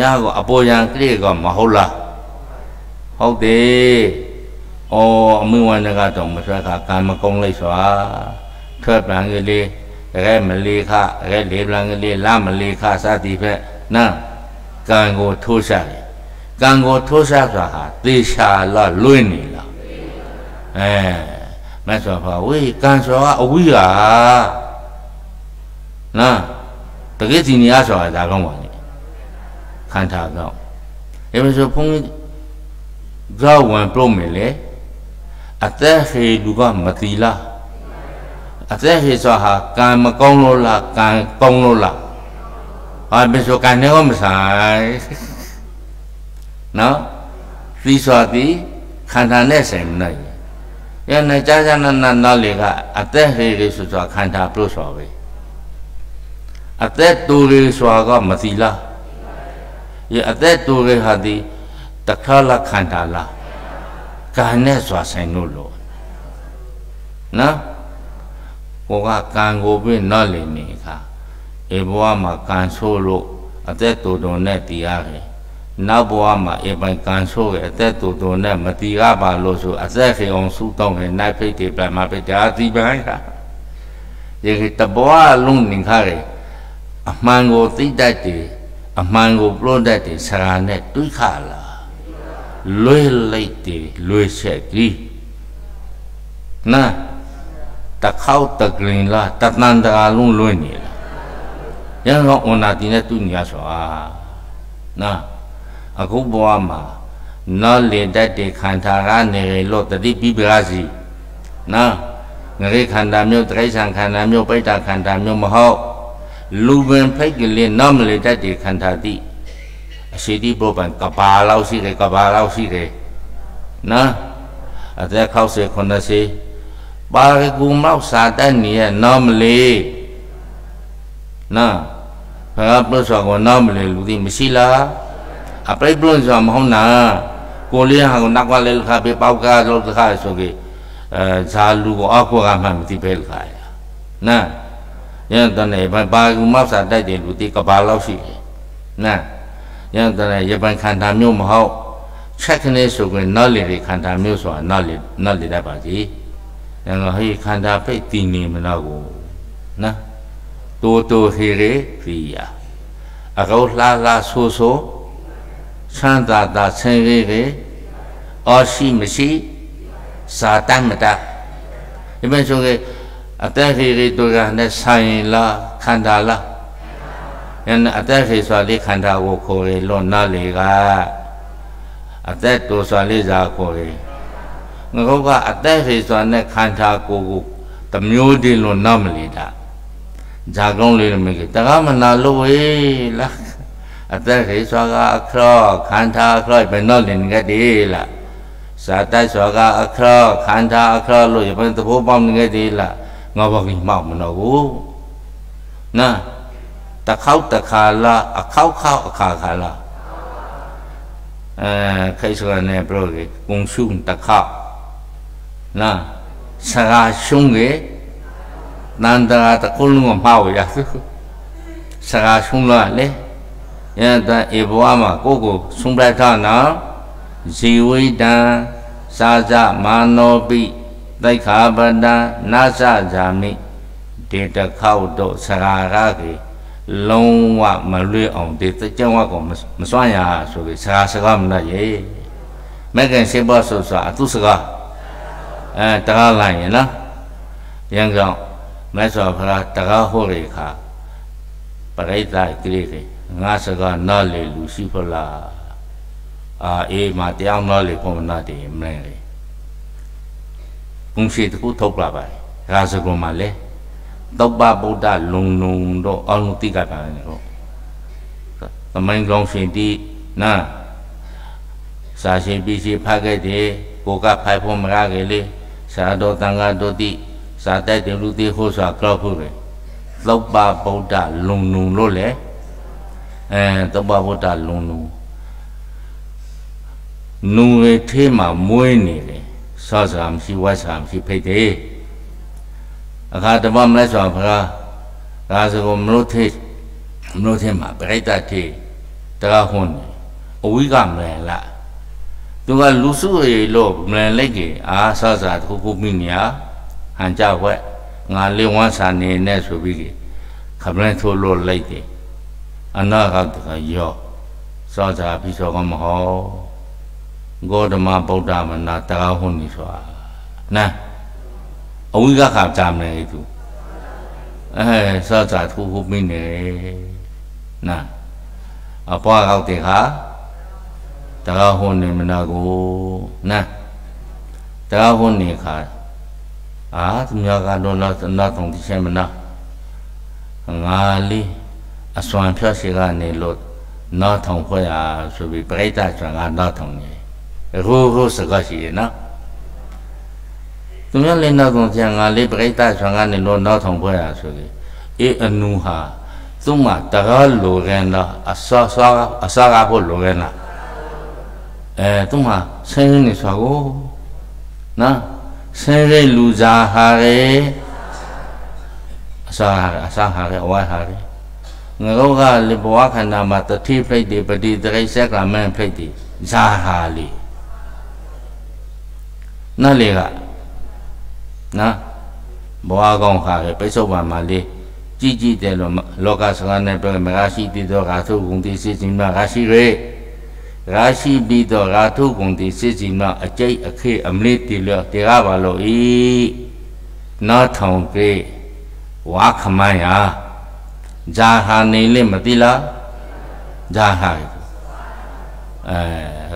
ရကောအပေါ်ရန်ကလေးကမဟုတ်လားဟုတ်တယ်အော်အမင်းဝန်ကတော့မဆွဲခါကံမကောင်းလိုက်စွာထွက်ပံကလေးရဲမလီခရဲလေပလံကလေးလာမလီခစသည်ဖြင့်နာကံကိုထိုးရှာတယ် ကံကိုထိုးရှာဆိုတာဟာသေချာလားလွင့်နေလားအဲမတ်စွာဘုရားဝေးကံဆိုတာအဝိဟာနာတကယ်ဒီနေရာဆိုတာဒါကောင်းပါလေခန္ဓာကောင်းအဲမဆိုဘုန်းကြီးဇောဝင်ပြုံးမယ်လေအသက်ဟေလူကမတိလားအသက်ဟေဆိုဟာကံမကောင်းလို့လားကံကောင်းလို့လားဟာဘယ်ဆိုကံနဲ့မဆိုင် နော်သီစွာသည်ခန္ဓာနဲ့ဆိုင်မနိုင်ရနေကြာကြာနာနာနာလေကအသက်ဟေလေးဆိုစွာခန္ဓာပြုစွာပဲအသက်တူလေးစွာကမသီလားရအသက်တူလေးဟာဒီတခါလာခန္ဓာလားကံနဲ့စွာဆိုင်လို့လို့နော်ကိုကကံကိုပြီးနော်လေနေခါဧဘဝမှာကံဆိုးလို့အသက်တူတူနဲ့တည်ရတယ် နောက်ဘဝမှာဧပိုင်ကံဆိုးရဲ့အသက်တူတူနဲ့မတည်ရပါလို့ဆိုအသက်ခေအောင်ဆူတောင်းခဲ့နိုင်ဖိတ်တွေပြန်มาဖိတ်တာဒီပန်းခါဒီတဘဝလုံးနေခါရဲ့အမှန်ကိုသိတတ်တယ်အမှန်ကိုပြောတတ်တယ်ဆရာနဲ့တွေးခါလာလွဲလိုက်တယ်လွဲချက်ကြီးနာတခေါက်တကရင်လားတတန်တရာလုံးလွင့်နေလားရန်ကောင်ဝန်နာတင်တဲ့သူညာဆိုတာနာ အခုဘဝမှာနော်လေတတ်တဲ့ခန္ဓာကနေလို့တတိပိပရာစီနာငရေခန္ဓာမျိုးတရိစ္ဆာန်ခန္ဓာမျိုးပိဋ္ဌခန္ဓာမျိုးမဟုတ်လူပင်ဖိတ်ကလေးနော်မလေတတ်တဲ့ခန္ဓာတိအရှိတိဘောပံကဘာလောက်ရှိတယ်ကဘာလောက်ရှိတယ်နော်အသက်60 90ပါရကူမောက်စာတတ်နေရဲ့နော်မလေးနော်ဘာပလို့ဆိုတော့နော်မလေးလူသိမရှိလား အပရိပလွန်ဆိုမဟုတ်နာကိုလေးဟာကိုနောက်ကလေးခါပေးပေါက်ကားလို့တခါဆိုကေအဲဇာလူကိုအခေါ်ကမှမသိပဲခါရနာရန်တနေဘာပါကူမောက်စာတိုက်တယ်လူသိကဘာလောက်ရှိတယ်နာရန်တနေရပန်ခန္ဓာမျိုးမဟုတ်ချက်ကနေဆိုရင်နောက်လေခန္ဓာမျိုးဆိုတာနောက်လေနောက်လေတတ်ပါစီရန်ကဟေးခန္ချမ်းသာသာဆင်းရဲရဲအောရှိမရှိစာတတ်မတတ်ဒီမဲ့ဆိုကေအတက်ခေရီတို့ကနဲ့ဆိုင်လားခန္ဓာလားယန္အတက်ခေဆိုလေးခန္ဓာကိုခေါ်ရလို့နားလေကအသက်တူစွာလေးစားခေါ်ရငါတို့ကအသက်ခေစွာနဲ့ခန္ဓာကိုယ်ကိုတမျိုးတည်းလို့နားမလီတာဇာကောင်းလေးမကြီးတကားမနာလို့ဝေးလား အသက်ခေစွာကအခရောခန္ဓာအခရောဘယ်တော့လင်ခဲ့ဒီလားစာတိုက်စွာကအခရောခန္ဓာအခရောလို့ဘယ်သဘောပေါက်နေခဲ့ဒီလားငါဘာကြီးမောက်မလို့ဘူးနာတခေါက်တခါလားအခေါက်ခေါက်အခါခါလားအဲခိစရနဲ့ပြောကေကုံရှုတခါနာစကားရှုံးကေနန္ဒရာတကုလုံးမမောက်ရစကားရှုံးလာလေ ယန္တဧဘဝမှာကိုကိုဆုံးပြထနာဇီဝိတံစာဇမာနောပိသိခာပတံနာသဇာမိဒေတခောက်တို့စရာရကေလုံးဝမလွတ်အောင်ဒီကြောင်းဝကောင်မစွမ်းရဆိုပြီးစကားစကားမနဲ့ရေမကန်ရှိဘောဆိုဆိုအသူစကားအဲတကားလိုက်ရင်နော်ရန်ကောင်မြတ်စွာဘုရားတကားဟောရခါပရိသတ်ကိရိ ငါစကားနားလေလူရှိဖလားအာအေးမတရားနားလေဖို့မနာတည်မလဲဘုံရှိတခုထုတ်လာပါရာဇဂုံမှာလဲတောပဗုဒ္ဓလုံလုံတော့အလုံးတိကပါတယ်တော့သမင်ကောင်းရှင်တိနာစာရှင်ပြည်ရှိဖတ်ခဲ့တယ်ကိုကဖိုက်ဖို့မရခဲ့လေစာတော်တန်ခါတို့တိစာတိုက်တယ်လူတိဟိုဆိုကြောက်ဖို့ပဲသောပဗုဒ္ဓလုံလုံလို့လေ အဲသောပဗုဒ္ဓလုံလုံနုံရထေးမှာမွေးနေတယ်စောစာမရှိဝတ်စာမရှိဖိတ်တယ်အခါတမမလဲဆိုဘုရားဒါဆိုကိုမလို့ထေးမလို့ထေးမှာပြိတ္တထေးတရားဟွန်းအဝိကမလဲလားသူကလူစုရေလို့မလဲလိုက်ကြီးအာဆာစာတခုခုမိညာဟန်ကြဝက်ငါလေးဝမ်းစာနေနဲ့ဆိုပြီးခမလဲထိုးလို့လိုက်တယ် အနာကတကရောစောစာပြီးဆိုကမဟောဂေါတမဗုဒ္ဓမနာတရားဟွန်းနေဆိုတာနာအဝိကခါကြမယ်သူအဲစောစာထူခုမင်းနေနာအပွားကောက်တဲ့ခါတရားဟွန်းနေမနာကိုနာတရားဟွန်းနေခါအာသူများကတော့နောက်နောက်တုံးတိချက်မနာငါလေး အစွမ်းဖြတ်ရှိကနေလို့နောက်ထောင်ဖွဲ့ရဆိုပြီးပြိတ္တဆွမ်းကနောက်ထောင်နေအခုခုစကားရှိရနော်သူများလည်းနောက်ဆုံးပြန်ငါလေးပြိတ္တဆွမ်းကနေလို့နောက်ထောင်ဖွဲ့ရဆိုပြီးအေးအနူဟာသူ့မှာတကားလိုရန်လားအစာစာအစာကဖို့လိုရန်လားအဲသူ့မှာဆင်းရဲနေဆိုကိုနော်ဆင်းရဲလူစားဟာရဲအစာအစာဟာရဲအဝါဟာရဲ ငါတို့ကလေဘဝခန္ဓာမှာတတိဖိတ်တိပတိတရိစ္ဆကမန်ဖိတ်တိဇာဟာလီနော်လေကနော်ဘဝကောင်းခါရဲပိဿုပန်မှာလေးကြည်ကြည်တယ်လို့လောကစကားနဲ့ပြောမရရှိတည်သောကာသုဂုံတိစိစိမရရှိရဲရာရှိပြီးတော့ရာထုကုန်တိစစ်စီမအကျိတ်အခေအမလေးတီလတေရပါလို့ဤနောထောင်ကေဝါခမန်းယာ ဂျာဟာနေလေမတိလားဂျာဟာအဲ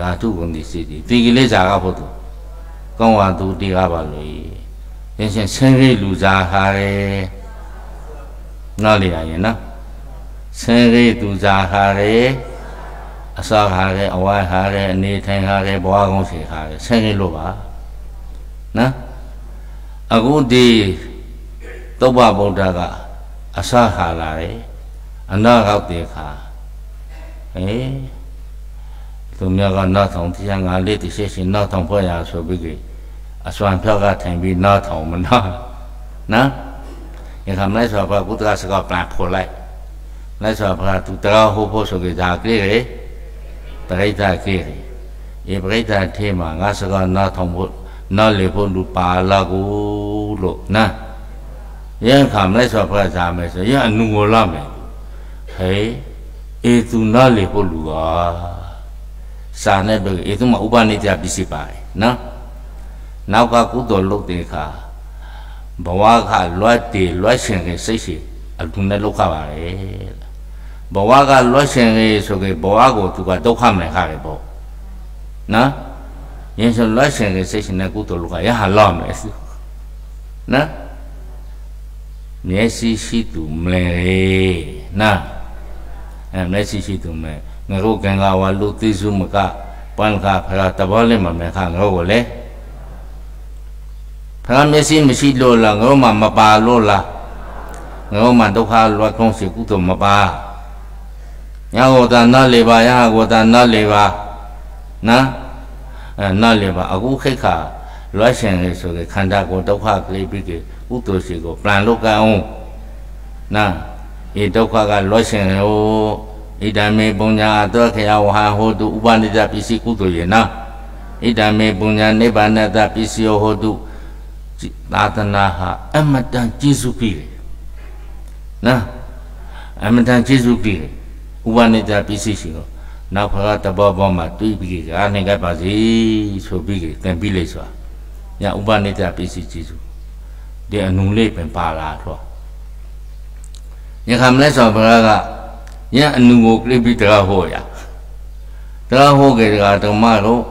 ရာထုကုန်တိစစ်စီဒီကလေးဂျာကဖို့သူကောင်းဝါသူတေရပါလို့ဤရင်ရှင်ဆင်းရဲလူဂျာဟာရဲနော်လေရရင်နော်ဆင်းရဲသူဂျာဟာရဲအစာခါတယ်အဝါခါတယ်အနေထိုင်ခါတယ်ဘဝကုန်းစီခါတယ်ဆင်းရဲလို့ပါနော်အခုဒီသုဘဗုဒ္ဓက အစာခါလာတယ်အနာဂတ်တေခါအေးသူများကနောက်ထောင်တရားငါလေးတစ်ချက်ရှင်နောက်ထောင်ဖွဲ့ရဆိုပြီးအစွမ်းဖြောက်ကထိုင်ပြီးနောက်ထောင်မနာနော်ရခမလဲဆိုတော့ဘုရားစကားပြန်ဖို့လိုက်လဲဆိုတော့သူတရားဟောဖို့ဆိုကြတာကြည့်ရပရိသတ်ကိရိဒီပရိသတ်ထဲမှာငါစကားနားထောင်ဖို့နားလေဖို့လူပါလာကိုလို့နာ ရန်ခါမလဲဆိုဖတ်စားမယ်ဆိုရအနုငေါ်လာမယ်ဟေးအေသူနားလေဖို့လူပါစာနဲ့ပဲအေသူမှာဥပနိတပစ္စည်းပါတယ်နော်နောက်ကကုသိုလ်လုပ်တဲ့အခါဘဝကလွတ်တည်လွတ်ရှင်ရဲ့စိတ်ရှိအလူနဲ့လောက်ခပါလေဘဝကလွတ်ရှင်ရေးဆိုကြဘဝကိုသူကဒုက္ခမနဲ့ခါရပေါ့နော်ရင်ဆိုလွတ်ရှင်ရေးစိတ်ရှင်တဲ့ကုသိုလ်လူကရဟလော့မယ်နော် မျက်စိရှိသူမလဲနော်အဲမျက်စိရှိသူမလဲငါတို့ကံကဝါလူသိစုမကပန်ခါဖရာတဘောလေးမမဲခါငါတို့လေဖရာမျက်စိမရှိလို့လားငါတို့မှမပါလို့လားငါတို့မှဒုက္ခလွတ်ကောင်းစီကုသိုလ်မပါညာကိုတန်နာလေးပါညာကိုတန်နာလေးပါနော်အဲနာလေးပါအခုခိတ်ခါ လွှတ်ရှင်လေးဆိုတဲ့ခန္ဓာကိုဒုက္ခကလေးပြီးကဥတ္တရှိကိုပြန်လုကအောင်နော်ဒီဒုက္ခကလွှတ်ရှင်ဟိုဣဒံမေပုညာအတောခေယဝဟဟောတုဥပနိဒပစ္စည်းကုသိုလ်ယေနော်ဣဒံမေပုညာနိဗ္ဗာန်တပစ္စည်းဟောတုသာသနာဟာအမတန်ကျေစုပြီနော်အမတန်ကျေစုပြီဥပနိဒပစ္စည်းရှိတော့နောက်ဖကတဘောဘောမှာတွေးပြီးအားနိုင်ကြပါစေဆိုပြီးသင်ပြီးလိမ့်စွာ ညာဥပနိဒပစ္စည်းကျေစုဒီအနုလေးပင်ပါလာတော့ညခမလဲဆိုဘုရားကညအနုကိုပြိပိတရားဟောရတရားဟောကြတဲ့ဓမ္မတော့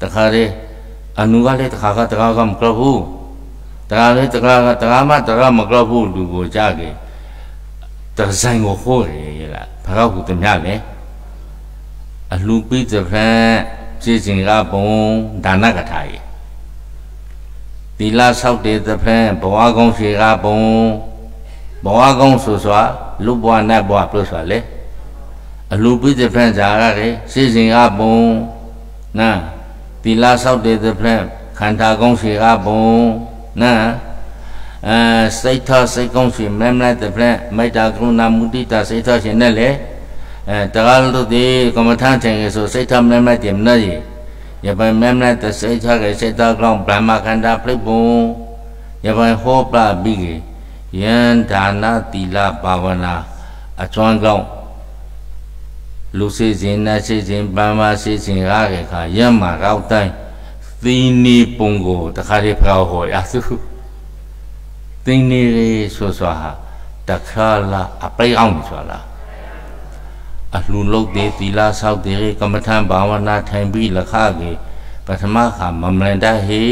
တခါလေအနုကလည်းတခါကတရားကမကဘူးတရားလည်းတရားကတရားမှတရားမကဘူးလူကိုကြားကြတဆိုင်ကိုဟောရလားဘာကဟုတမျှလဲအလှပိတဖန်စေစဉ်ကဘုံဒါနကထာရေ သီလဆောက်တည်သဖန်ဘဝကုန်းရှိကဘုံဘဝကုန်းဆိုစွာလူဘဝနတ်ဘဝပြုစွာလေအလှပိတဖန်ဇာရတယ်စေစဉ်ကဘုံနာသီလဆောက်တည်သဖန်ခန္ဓာကုန်းရှိကဘုံနာအဲစိတ်ထားစိတ်ကောင်းရှင်မမလိုက်တဲ့ဖြင့်မေတ္တာကရုဏာမုဒိတာစိတ်ထားရှင်နဲ့လေအဲတရားလို့ဒီကမ္မထန်ချင်ဆိုစိတ်ထားမမလိုက်တယ်မနဲ့ ရပန်မမလိုက်တဲ့စိတ်ထားကစိတ်ထားကောင်းဗြဟ္မခန္ဓာပြိပုံရပန်ဟောပပြီးယန္ဒါနတိလဘာဝနာအကျွမ်းကောင်းလူစေစဉ်နတ်စေစဉ်ဗမ္မာစေစဉ်ရခဲ့ခါရမ္မာကောက်တိုင်းသီနီပုံကိုတခါတည်းဖောက်ဟောရသုသိနေရေဆိုစွာဟာတခါလာအပိအောင်ဆိုလား အလှလုတ်သေးသီလာဆောက်သေးကမ္မထံဘာဝနာထိုင်ပြီးလခကေပထမခါမမလန်တဟေ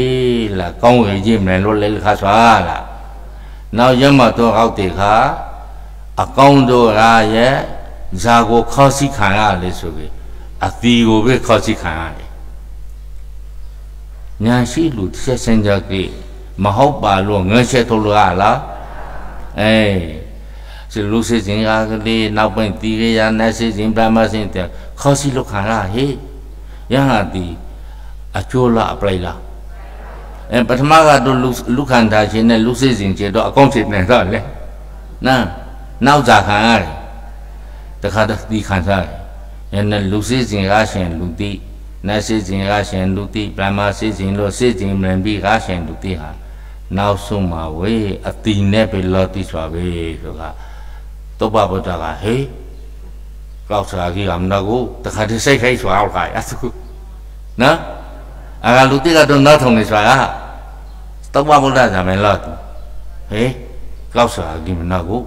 လာကောင်းဝေကြီးမလန်လို့လေလခဆွာလာနောက်ရမတော့အောက်တေခါအကောင်းတို့ရာရဲ့ဇာကိုခေါ်စီခံရလေဆိုပြီးအသီကိုပဲခေါ်စီခံရတယ်ညာရှိလူတစ်ဆက်စင်ကြကြီးမဟုတ်ပါလို့ငှက်ချက်ထုတ်လို့ရလားအေး စလူစစ်စင်ကလေးနောက်ပိုင်းတီရရနတ်စစ်စင်ဗြဟ္မစင်တဲ့ခေါ်စီလုခါရဟေးရဟတိအကျိုးလားအပလိုက်လားအဲပထမကတော့လူလူခန္ဓာရှင်နဲ့လူစစ်စင်ကျေတော့အကောင့်စစ်နေတော့လေနာနောက်ကြခံရတယ်တခါတည်းဒီခံစားရတယ်ယနေ့လူစစ်စင်ကရှင်လူတိနတ်စစ်စင်ကရှင်လူတိဗြဟ္မစစ်စင်လို့စစ်စင်မရင်ပြီးကရှင်လူတိဟာနောက်ဆုံးမှာဝေးအတိနဲ့ပဲလောတိစွာပဲဆိုတာ တုပ္ပဗုဒ္ဓကဟေးကောက်စားကြီးကမနာကိုတခါတည်းစိတ်ခိုက်ဆွာအောင်ခိုင်အစကုနော်အာလူတိကတော့နောက်ထုံနေဆွာကတော့ဘာဘုရားဇာမယ်လားဟေးကောက်စားကြီးမနာကို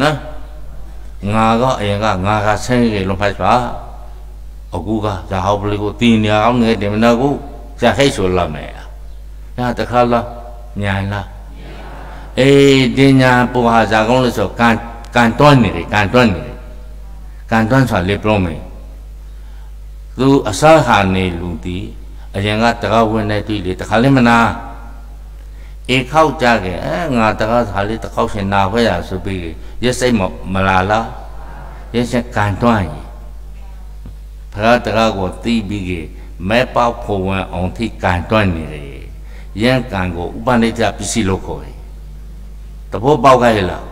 နော်ငါကအရင်ကငါကဆင်းရေလုံးဖိုက်ပါအခုကဇာဟောပလီကိုတင်နေအောင်နေတယ်မနာကိုဇာခိတ်ဆိုလာမယ်ညာတခါလားညာလားအေးတင်ညာပူဟာဇာကုန်းလို့ဆိုကန် ကန်တွန်းနေတယ်ကန်တွန်းနေတယ်ကန်တွန်းဆိုလေပရောမေသူအစားဟာနေလူတီအရင်ကတကားဝင်နေတွေ့လေတခါလေးမနာအေခောက်ကြခဲ့အဲငါတကားဟာလေးတစ်ခေါက်ရှင်နာခွဲရဆိုပြီးရက်စိတ်မလာလားရက်ချက်ကန်တွန်းရင်ဖရာတကားကိုတီးပြီးကမဲပေါက်ဖို့ဝင်အောင်ထိကန်တွန်းနေတယ်ရန်ကံကိုဥပနိဒပစ္စည်းလို့ခေါ်တယ်တဘောပေါက်ခဲ့လား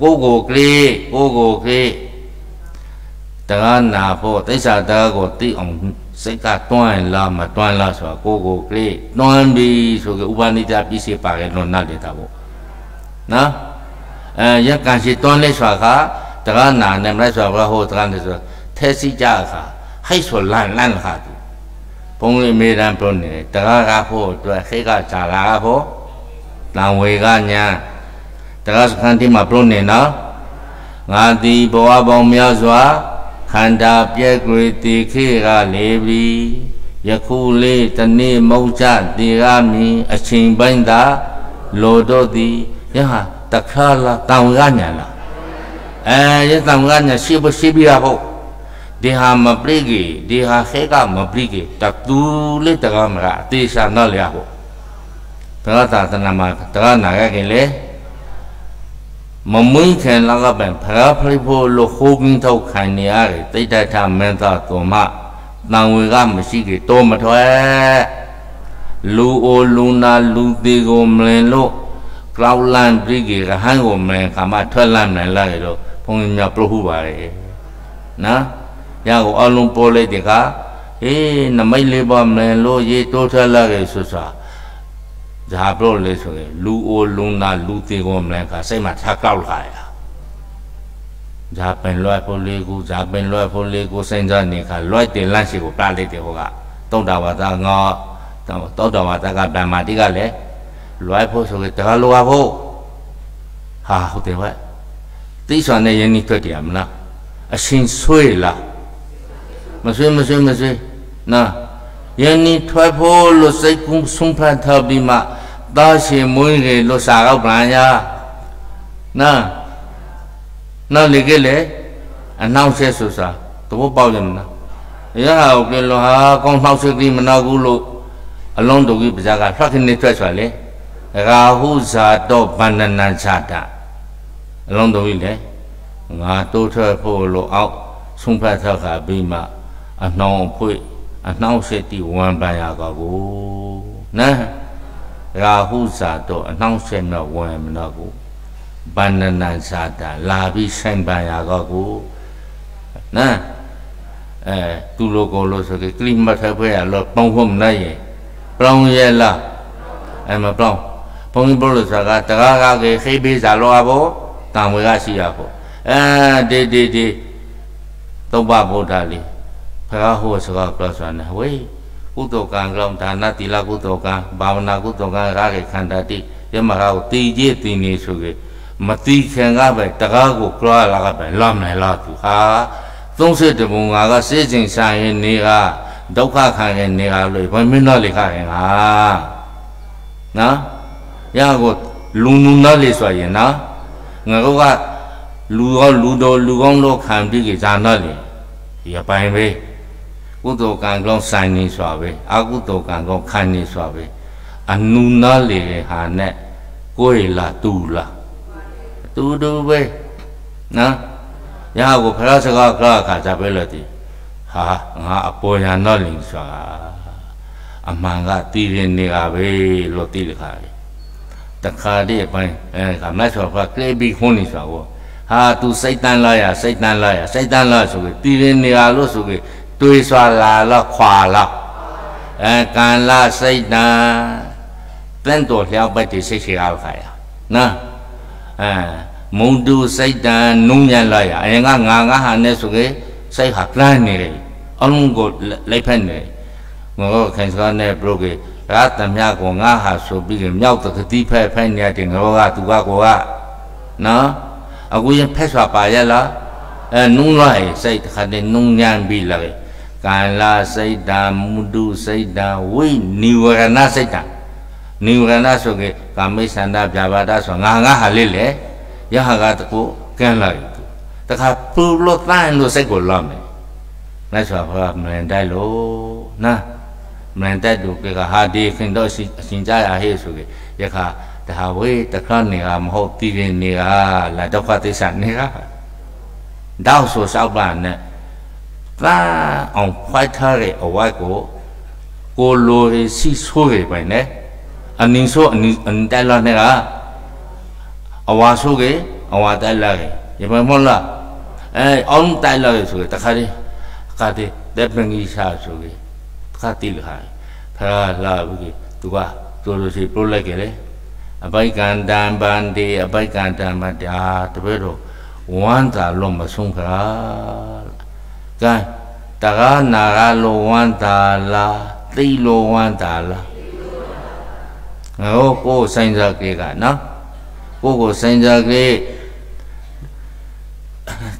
ကိုကိုကလေးကိုကိုကလေးတကားနာဖို့တိစ္ဆာတကားကိုသိအောင်စိတ်ကတွန်းလားမတွန်းလားဆိုတာကိုကိုကလေးတွန်းပြီဆိုကြဥပနိဒပစ္စည်းပါခဲ့လို့နားလေတာပေါ့နော်အဲရက်ကံရှိတွန်းလဲဆိုတာကတကားနာနဲ့မလဲဆိုတာဘဟိုတကားနဲ့ဆိုထဲစီကြခါဟိုက်ဆိုလန့်လန့်ခါသူဘုံလေးမေးတန်းပြောနေတယ်တကားကဖို့အတွက်ခိကဇာလာကဖို့တံဝေကညာ တကားစခန်းတိမှာပြောနေနော်ငါသည်ဘဝပေါင်းများစွာခန္ဓာပြဲကြွေတီခေကလေပြီယခုလေးတနေ့မုတ်ချတေရမီအချိန်ပိုင်းသာလိုတော့သည်ယဟာတခါလာတောင်ရညာလားအဲရတောင်ရညာရှိဖို့ရှိပြီဟုတ်ဒီဟာမပရိကေဒီဟာခဲကမပရိကေတတူလေးတကမကအသေးရှာတော့လေဟုတ်တကသာသနာမှာတကနာရခင်လေ မမွင်းခင်လောကပင်ဖရာဖရိဖို့လို့ခိုးကင်းထုတ်ခံနေရတယ်တိတ်တထမင်းသားတော်မတန်ဝေကမရှိကေတော့မထွဲလူအိုလူနာလူသေးကိုမလင်လို့ကလောက်လန်ပြည်ကေရဟန်းကိုမလင်ခါမထွက်လန့်နိုင်လာရတော့ဘုန်းကြီးများပြဟုပါရဲ့နော်ရကိုအလုံးပေါ်လိုက်တဲ့ကအေးနမိတ်လေးပါမလင်လို့ရေတိုးထွက်လာခဲ့ဆိုဆို ဇာပလို့လေဆိုရင်လူအိုလူနာလူသေးကိုမလဲကစိတ်မှာထားကောက်လာရဇာပင်လွှဲဖို့လေးကူဇာပင်လွှဲဖို့လေးကူစိတ်ကြနေခါလွှဲတင်လန့်ရှိကိုပြလိုက်တယ်ဟိုကတုံးတာဝါသာငေါတောတော်ဝါသာကဗမာတိကလည်းလွှဲဖို့ဆိုရင်တကားလိုပါဖို့ဟာဟုတ်တယ်ဝဲတိစွာနဲ့ယင်းနီးထွက်တယ်မလားအရှင်ဆွေးလားမဆွေးမဆွေးမဆွေးနော် ယနေ့ထွက်ဖို့လို့စိတ်ကူးဆုံးဖတ်ထားပြီးမှတာရှင်မွေးကြီးလို့စာကောက်ပြန်ရနာနောက်လေကလေအနောက်ဆက်ဆိုစာသဘောပေါက်တယ်မလားရဟာကိုပြေလို့ဟာကောင်းနှောက်ဆက်ပြီးမနာဘူးလို့အလုံးတူကြီးပဇာကဖတ်ခနေထွက်ဆိုလေရာဟုဇာတော့ဗန္ဒနာဇာတာအလုံးတူကြီးလေငါတိုးထွက်ဖို့လို့အောက်ဆုံးဖတ်ထားခါပြီးမှအနှောင်ဖွေ့ အနှောင့်အယှက်တိဝံပန်ရကောကိုနော်ရာဟုဇာတော့အနှောင့်အယှက်မဲ့ဝံမတော့ကိုဗန္နနံဇာတာလာပြီးဆိုင်ပန်ရကောကိုနော်အဲသူလိုကိုလို့ဆိုကြကလိမတ်ထဖွဲ့ရလို့ပေါင်းဖို့မနိုင်ရင်ပြောင်းရလားအဲမပြောင်းဘုန်းကြီးဘုလို့ဆိုတာတကားကားကေခိပေးစားလို့ဘောတံဝေကရှိရဖို့အဲဒီဒီဒီသုဘဗုဒ္ဓလေး ဖရာဟောစကားပြောဆိုနေဝေးကုသိုလ်ကံကြောင့်ဒါနတိလကုသိုလ်ကံဘာဝနာကုသိုလ်ကံရာဂေခန္ဓာတိယမဟာကိုတည်ကြည်တည်နေဆိုကြမတိခင်ကပဲတကားကိုကြွားလာကပဲလမ်းနိုင်လားသူဟာ30တဘုံငါကစေစဉ်ဆိုင်ရင်နေကဒုက္ခခံရင်နေကလို့ဘယ်မင်းတော့လေခရင်ဟာနော်ရကိုလူနုနာလေဆိုရင်နော်ငါကလူရောလူတော်လူကောင်းလို့ခံပြီးကြဇာနာလေဒီအပိုင်းပဲ ကုသိုလ်ကံကောင်းဆိုင်နေစွာပဲအကုသိုလ်ကံကောင်းခံနေစွာပဲအနုနာလေဟာနဲ့ကိုယ်လာတူလာတူတူပဲနော်ရကိုဖရာစကားကခါကြပဲလို့ဒီဟာငါအပေါ်ညာတော့လင်စွာအမှန်ကတည်ရင်နေကပဲလို့တည်လခါတယ်တခါတည်းအပိုင်းအဲကမတ်ဆိုဖကလေးပြီးခွန်းနေစွာကိုဟာသူစိတ်တန်းလာရစိတ်တန်းလာရစိတ်တန်းလာဆိုပြီးတည်ရင်နေရလို့ဆိုပြီး တွေးစွာလာတော့ခွာလောက်အဲကံလာစိတ်တန်းတန်တော်လျောက်ပတ်တိစိတ်ရှိအောင်ခါရနော်အဲမုံတူစိတ်တန်နုံညံလာရအရင်ကငါငါဟာနဲ့ဆိုကေစိတ်ဟာကလန်းနေတယ်အလုံးကိုလိုက်ဖက်နေငါတို့ခိုင်စကားနဲ့ပြုတ်ကေရာတမြကောငါဟာဆိုပြီးမြောက်တကတိဖက်ဖက်နေတယ်ငါတို့ကသူကကိုကနော်အခုရင်ဖက်စွာပါရလားအဲနုံလိုက်စိတ်တခါတည်းနုံညံပြီးလာတယ် ကာလစိတ်တံမုတုစိတ်တံဝိနိဝရဏစိတ်တံနိဝရဏဆိုကေကာမိသန္တာပြဘာဒဆိုငါငါဟာလေးလေယဟကတကူကန်းလိုက်တခါပူလို့တန်းလို့စိတ်ကိုလောမယ်မြတ်စွာဘုရားမလန်တိုက်လို့နာမလန်တိုက်လို့ကေကဟာဒီခင်တော့အရှင်ကြရဟေဆိုကေယခတဟာဝေတခါနေကမဟုတ်တည်ရင်နေကလာဒုက္ခသစ္စာနေကတောက်ဆိုစောက်ပါနဲ့ သာအောင်ဖိုက်ထားတဲ့အဝတ်ကိုကိုလိုရစီဆိုးရပိုင်နဲ့အနင်းဆိုအနင်းအန်တိုင်လာနေကအဝါဆိုးကေအဝါတိုင်လာကေရမမလားအဲအောင်တိုင်လာဆိုတခါတည်းခါတည်းလက်ပင်ကြီးရှာဆိုကေခါတိလခါဖာလာဘူးသူကသူလိုစီပြလိုက်ကြလေအပိုက်ကံတံပန်တေအပိုက်ကံတံမတာတပည့်တော်ဝမ်းသာလုံးမဆုံးခါ ကဲတကားနာရလိုဝမ်းသာလားသိလိုဝမ်းသာလားငါတို့ကိုယ်ဆိုင်စားကေကနော်ကိုယ်ကိုဆိုင်စားကေ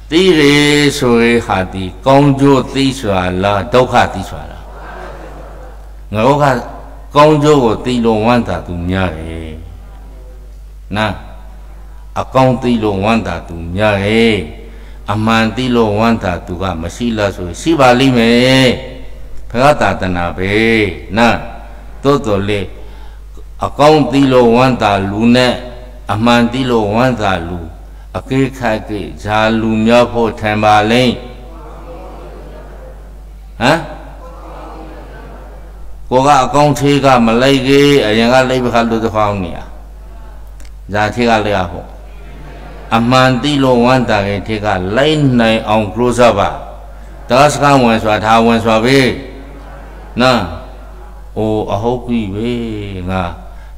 သိရေဆိုရဟာဒီကောင်းကျိုးသိစွာလားဒုက္ခသိစွာလားငါတို့ကကောင်းကျိုးကိုသိလို့ဝမ်းသာသူများတယ်နာအကောင်းသိလို့ဝမ်းသာသူများတယ် အမှန်သိလို့ဝမ်းသာသူကမရှိလားဆိုရှိပါလိမ့်မယ်ဘုရားသာသနာပဲနာတိုးတော်လေအကောင်းသိလို့ဝမ်းသာလူနဲ့အမှန်သိလို့ဝမ်းသာလူအကိခတ်ကိဇာလူများဖို့ထံပါလိမ့်ဟမ်ကိုကအကောင်းသေးကမလိုက်ကြီးအရင်ကလိုက်ပခါလူတစ်ခေါင်းနေရဇာသေးကလည်းရဖို့ အမှန်သိလို့ဝမ်းတာခင်ထေကလိုက်နိုင်အောင် close ပါတောစကဝင်စွာထားဝင်စွာပဲနော်အိုးအဟုတ်ပြီပဲငါ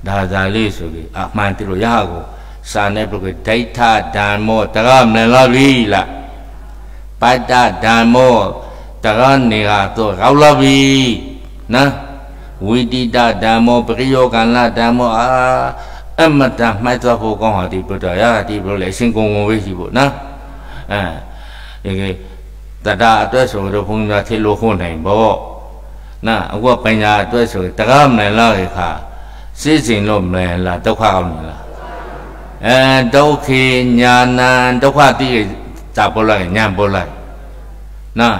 ဒါသာလေးဆိုပြီးအမှန်သိလို့ရကိုစာနဲ့ပြုတ်ဒိဋ္ဌဓမ္မောတရမလလာပြီလားပတ္တဓမ္မောတရနေကတော့ရောက်လာပြီနော်ဝိတိတဓမ္မောပရိယောကံလဓမ္မောအာ အမတန်မှိုက်သွားဖို့ကောင်းဟာဒီဘုရားရဒီဘုရားလေအရှင်ကုံဝင်ဝေးရှိဖို့နော်အဲဒီကတတာအတွက်ဆိုတော့ဘုန်းကြီးများထေလို့ခုနိုင်ပေါ့နော်အခုကပညာအတွက်ဆိုတကားမနိုင်လားခါစိတ်စဉ်လို့မလဲလားဒုက္ခကောင်းနေလားအဲဒုက္ခေညာနံဒုက္ခတိကြပေါ်လိုက်ညာပေါ်လိုက်နော်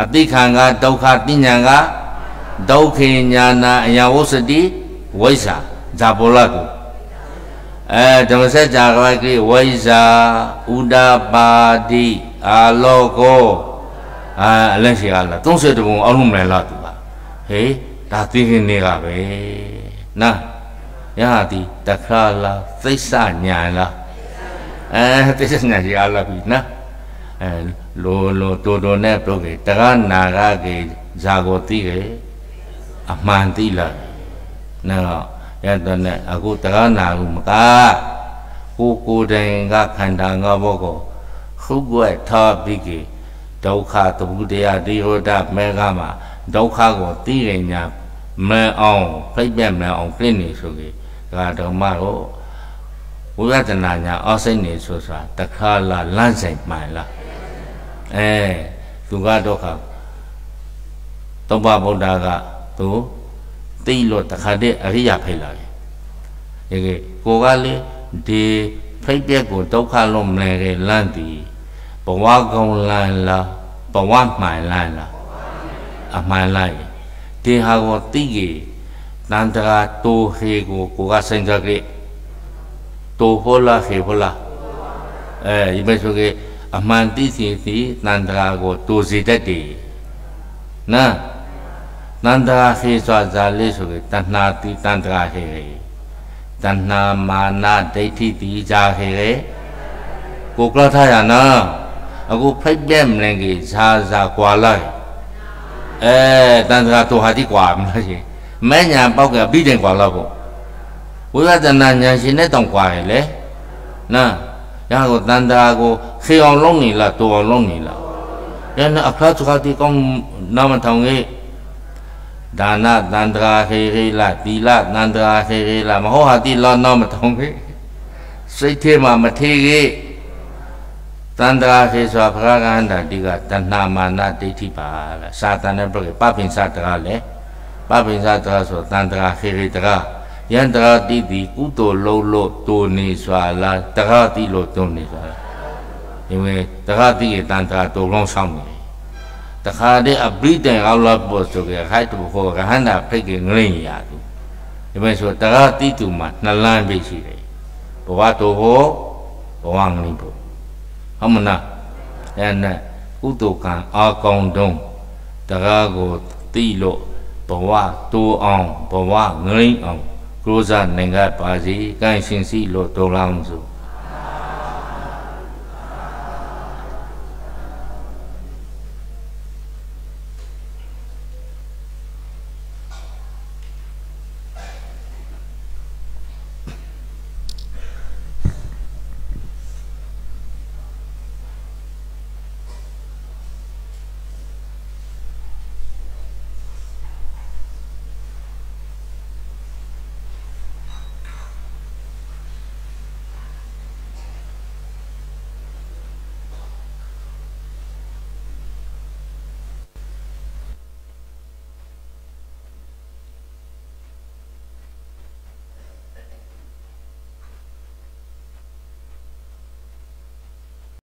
အတိခံကဒုက္ခတိညာကဒုက္ခေညာနာအယဝုစတိဝိဇ္ဇာဇာပေါ်လိုက် အဲဓမ္မစကြာကကိဝိဇာဥဒပါတိအာလောကောအာအလက်ရှိကလာ30ဘုံအောက်လုံးမလဲလားသူကဟေးဒါသိခင်နေကပဲနာယဟာတိတခါလာသိစ္ဆညာလားအဲသိစ္ဆညာရလာပြီနာအဲလိုလိုတိုးတိုးနဲ့ပြုတ်ကေတရနာကကေဇာကိုသိကေအမှန်သိလားနော် ရတော့နဲ့အခုတကားနာလို့မကကိုကိုတိုင်ကခန္ဓာငါဘောကိုခုကွက်ထားပြီးကေဒုက္ခသမှုတရားတိဟောဒမေဃမှာဒုက္ခကိုသိရင်ညာမအောင်ဖိတ်ပြက်မအောင်ပြင့်နေဆိုကေဒါဓမ္မကိုဝိပဿနာညာအောစိတ်နေဆိုဆိုတာတခါလာလန့်ဆိုင်မှန်လားအဲသူကဒုက္ခသောဘဗုဒ္ဓကသူ သိလို့တခါတည်းအရိယာဖိတ်လာတယ်။ဒီကိုကလေဒီဖိတ်ပြက်ကိုဒုက္ခလုံးမလဲခဲ့လန့်သည်ဘဝကုံလန့်လားဘဝမှန်လန့်လားအမှန်လိုက်ဒီဟာကိုသိကြီးတန်တရာတိုဟေကိုကိုကစဉ်းစားကြည့်တိုဟောလားဟေဟောလားအဲဒီမဲ့ဆိုကေအမှန်သိစီစီတန်တရာကိုတိုစီတတ်တယ်နော် တန္တရာဟေစွာဇာလေးဆိုကေတဏှာတိတန္တရာဟေတဏှာမာနဒိဋ္ဌိတိဇာဟေကိုကလထားရနာအခုဖိတ်ပြက်မလဲကြီးဇာဇာကွာလိုက်အဲတန္တရာတို့ဟာတိကွာမလားရှင်မဲ့ညာပေါက်ကပြီးတယ်ကွာတော့ပေါ့ဝိပဿနာဉာဏ်ရှင်နဲ့တောင်ကွာရလေနော်ယရကိုတန်တာကိုခေအောင်လုံးနေလားတူအောင်လုံးနေလားရနအခါစကားဒီကောင်နာမထောင်ကြီး ဒါနတန္တရာခေခေလာသီလတန္တရာခေခေလာမဟုတ်ဟာတိလောနောမထောင်ကြီးစိတ်ထဲမှာမထေကြီးတန္တရာခေဆိုဖရာကန္တာတိကတဏမာနဒိဋ္ဌိပါလားစာတန်နဲ့ပြပပင်စာတရာလေပပင်စာတရာဆိုတန္တရာခေခေတရာယန္တရာတိတိကုသိုလ်လုံးလို့တူနေစွာလားတရာတိလို့တူနေစွာလား因为တရာတိရဲ့တန်တရာတူလုံးဆောင်နေ တခါတည်းအပိတိုင်အောက်လာဖို့ဆိုကြခိုက်တူခေါ်ကဟန္တာဖိတ်ကငလိမ့်ရသူဒီမဲ့ဆိုတရာတိတူမှာနှလန်းပဲရှိတယ်ဘဝတူဟောဘဝငလိမ့်ဖို့ဟုတ်မလားအဲ့နဲ့ကုသိုလ်ကံအာကောင်းတုံးတရာကိုတိလို့ဘဝတူအောင်ဘဝငလိမ့်အောင်ကိုးစားနိုင်ကြပါစေ။ကံရှင်စီလို့တော်လောင်းဆို။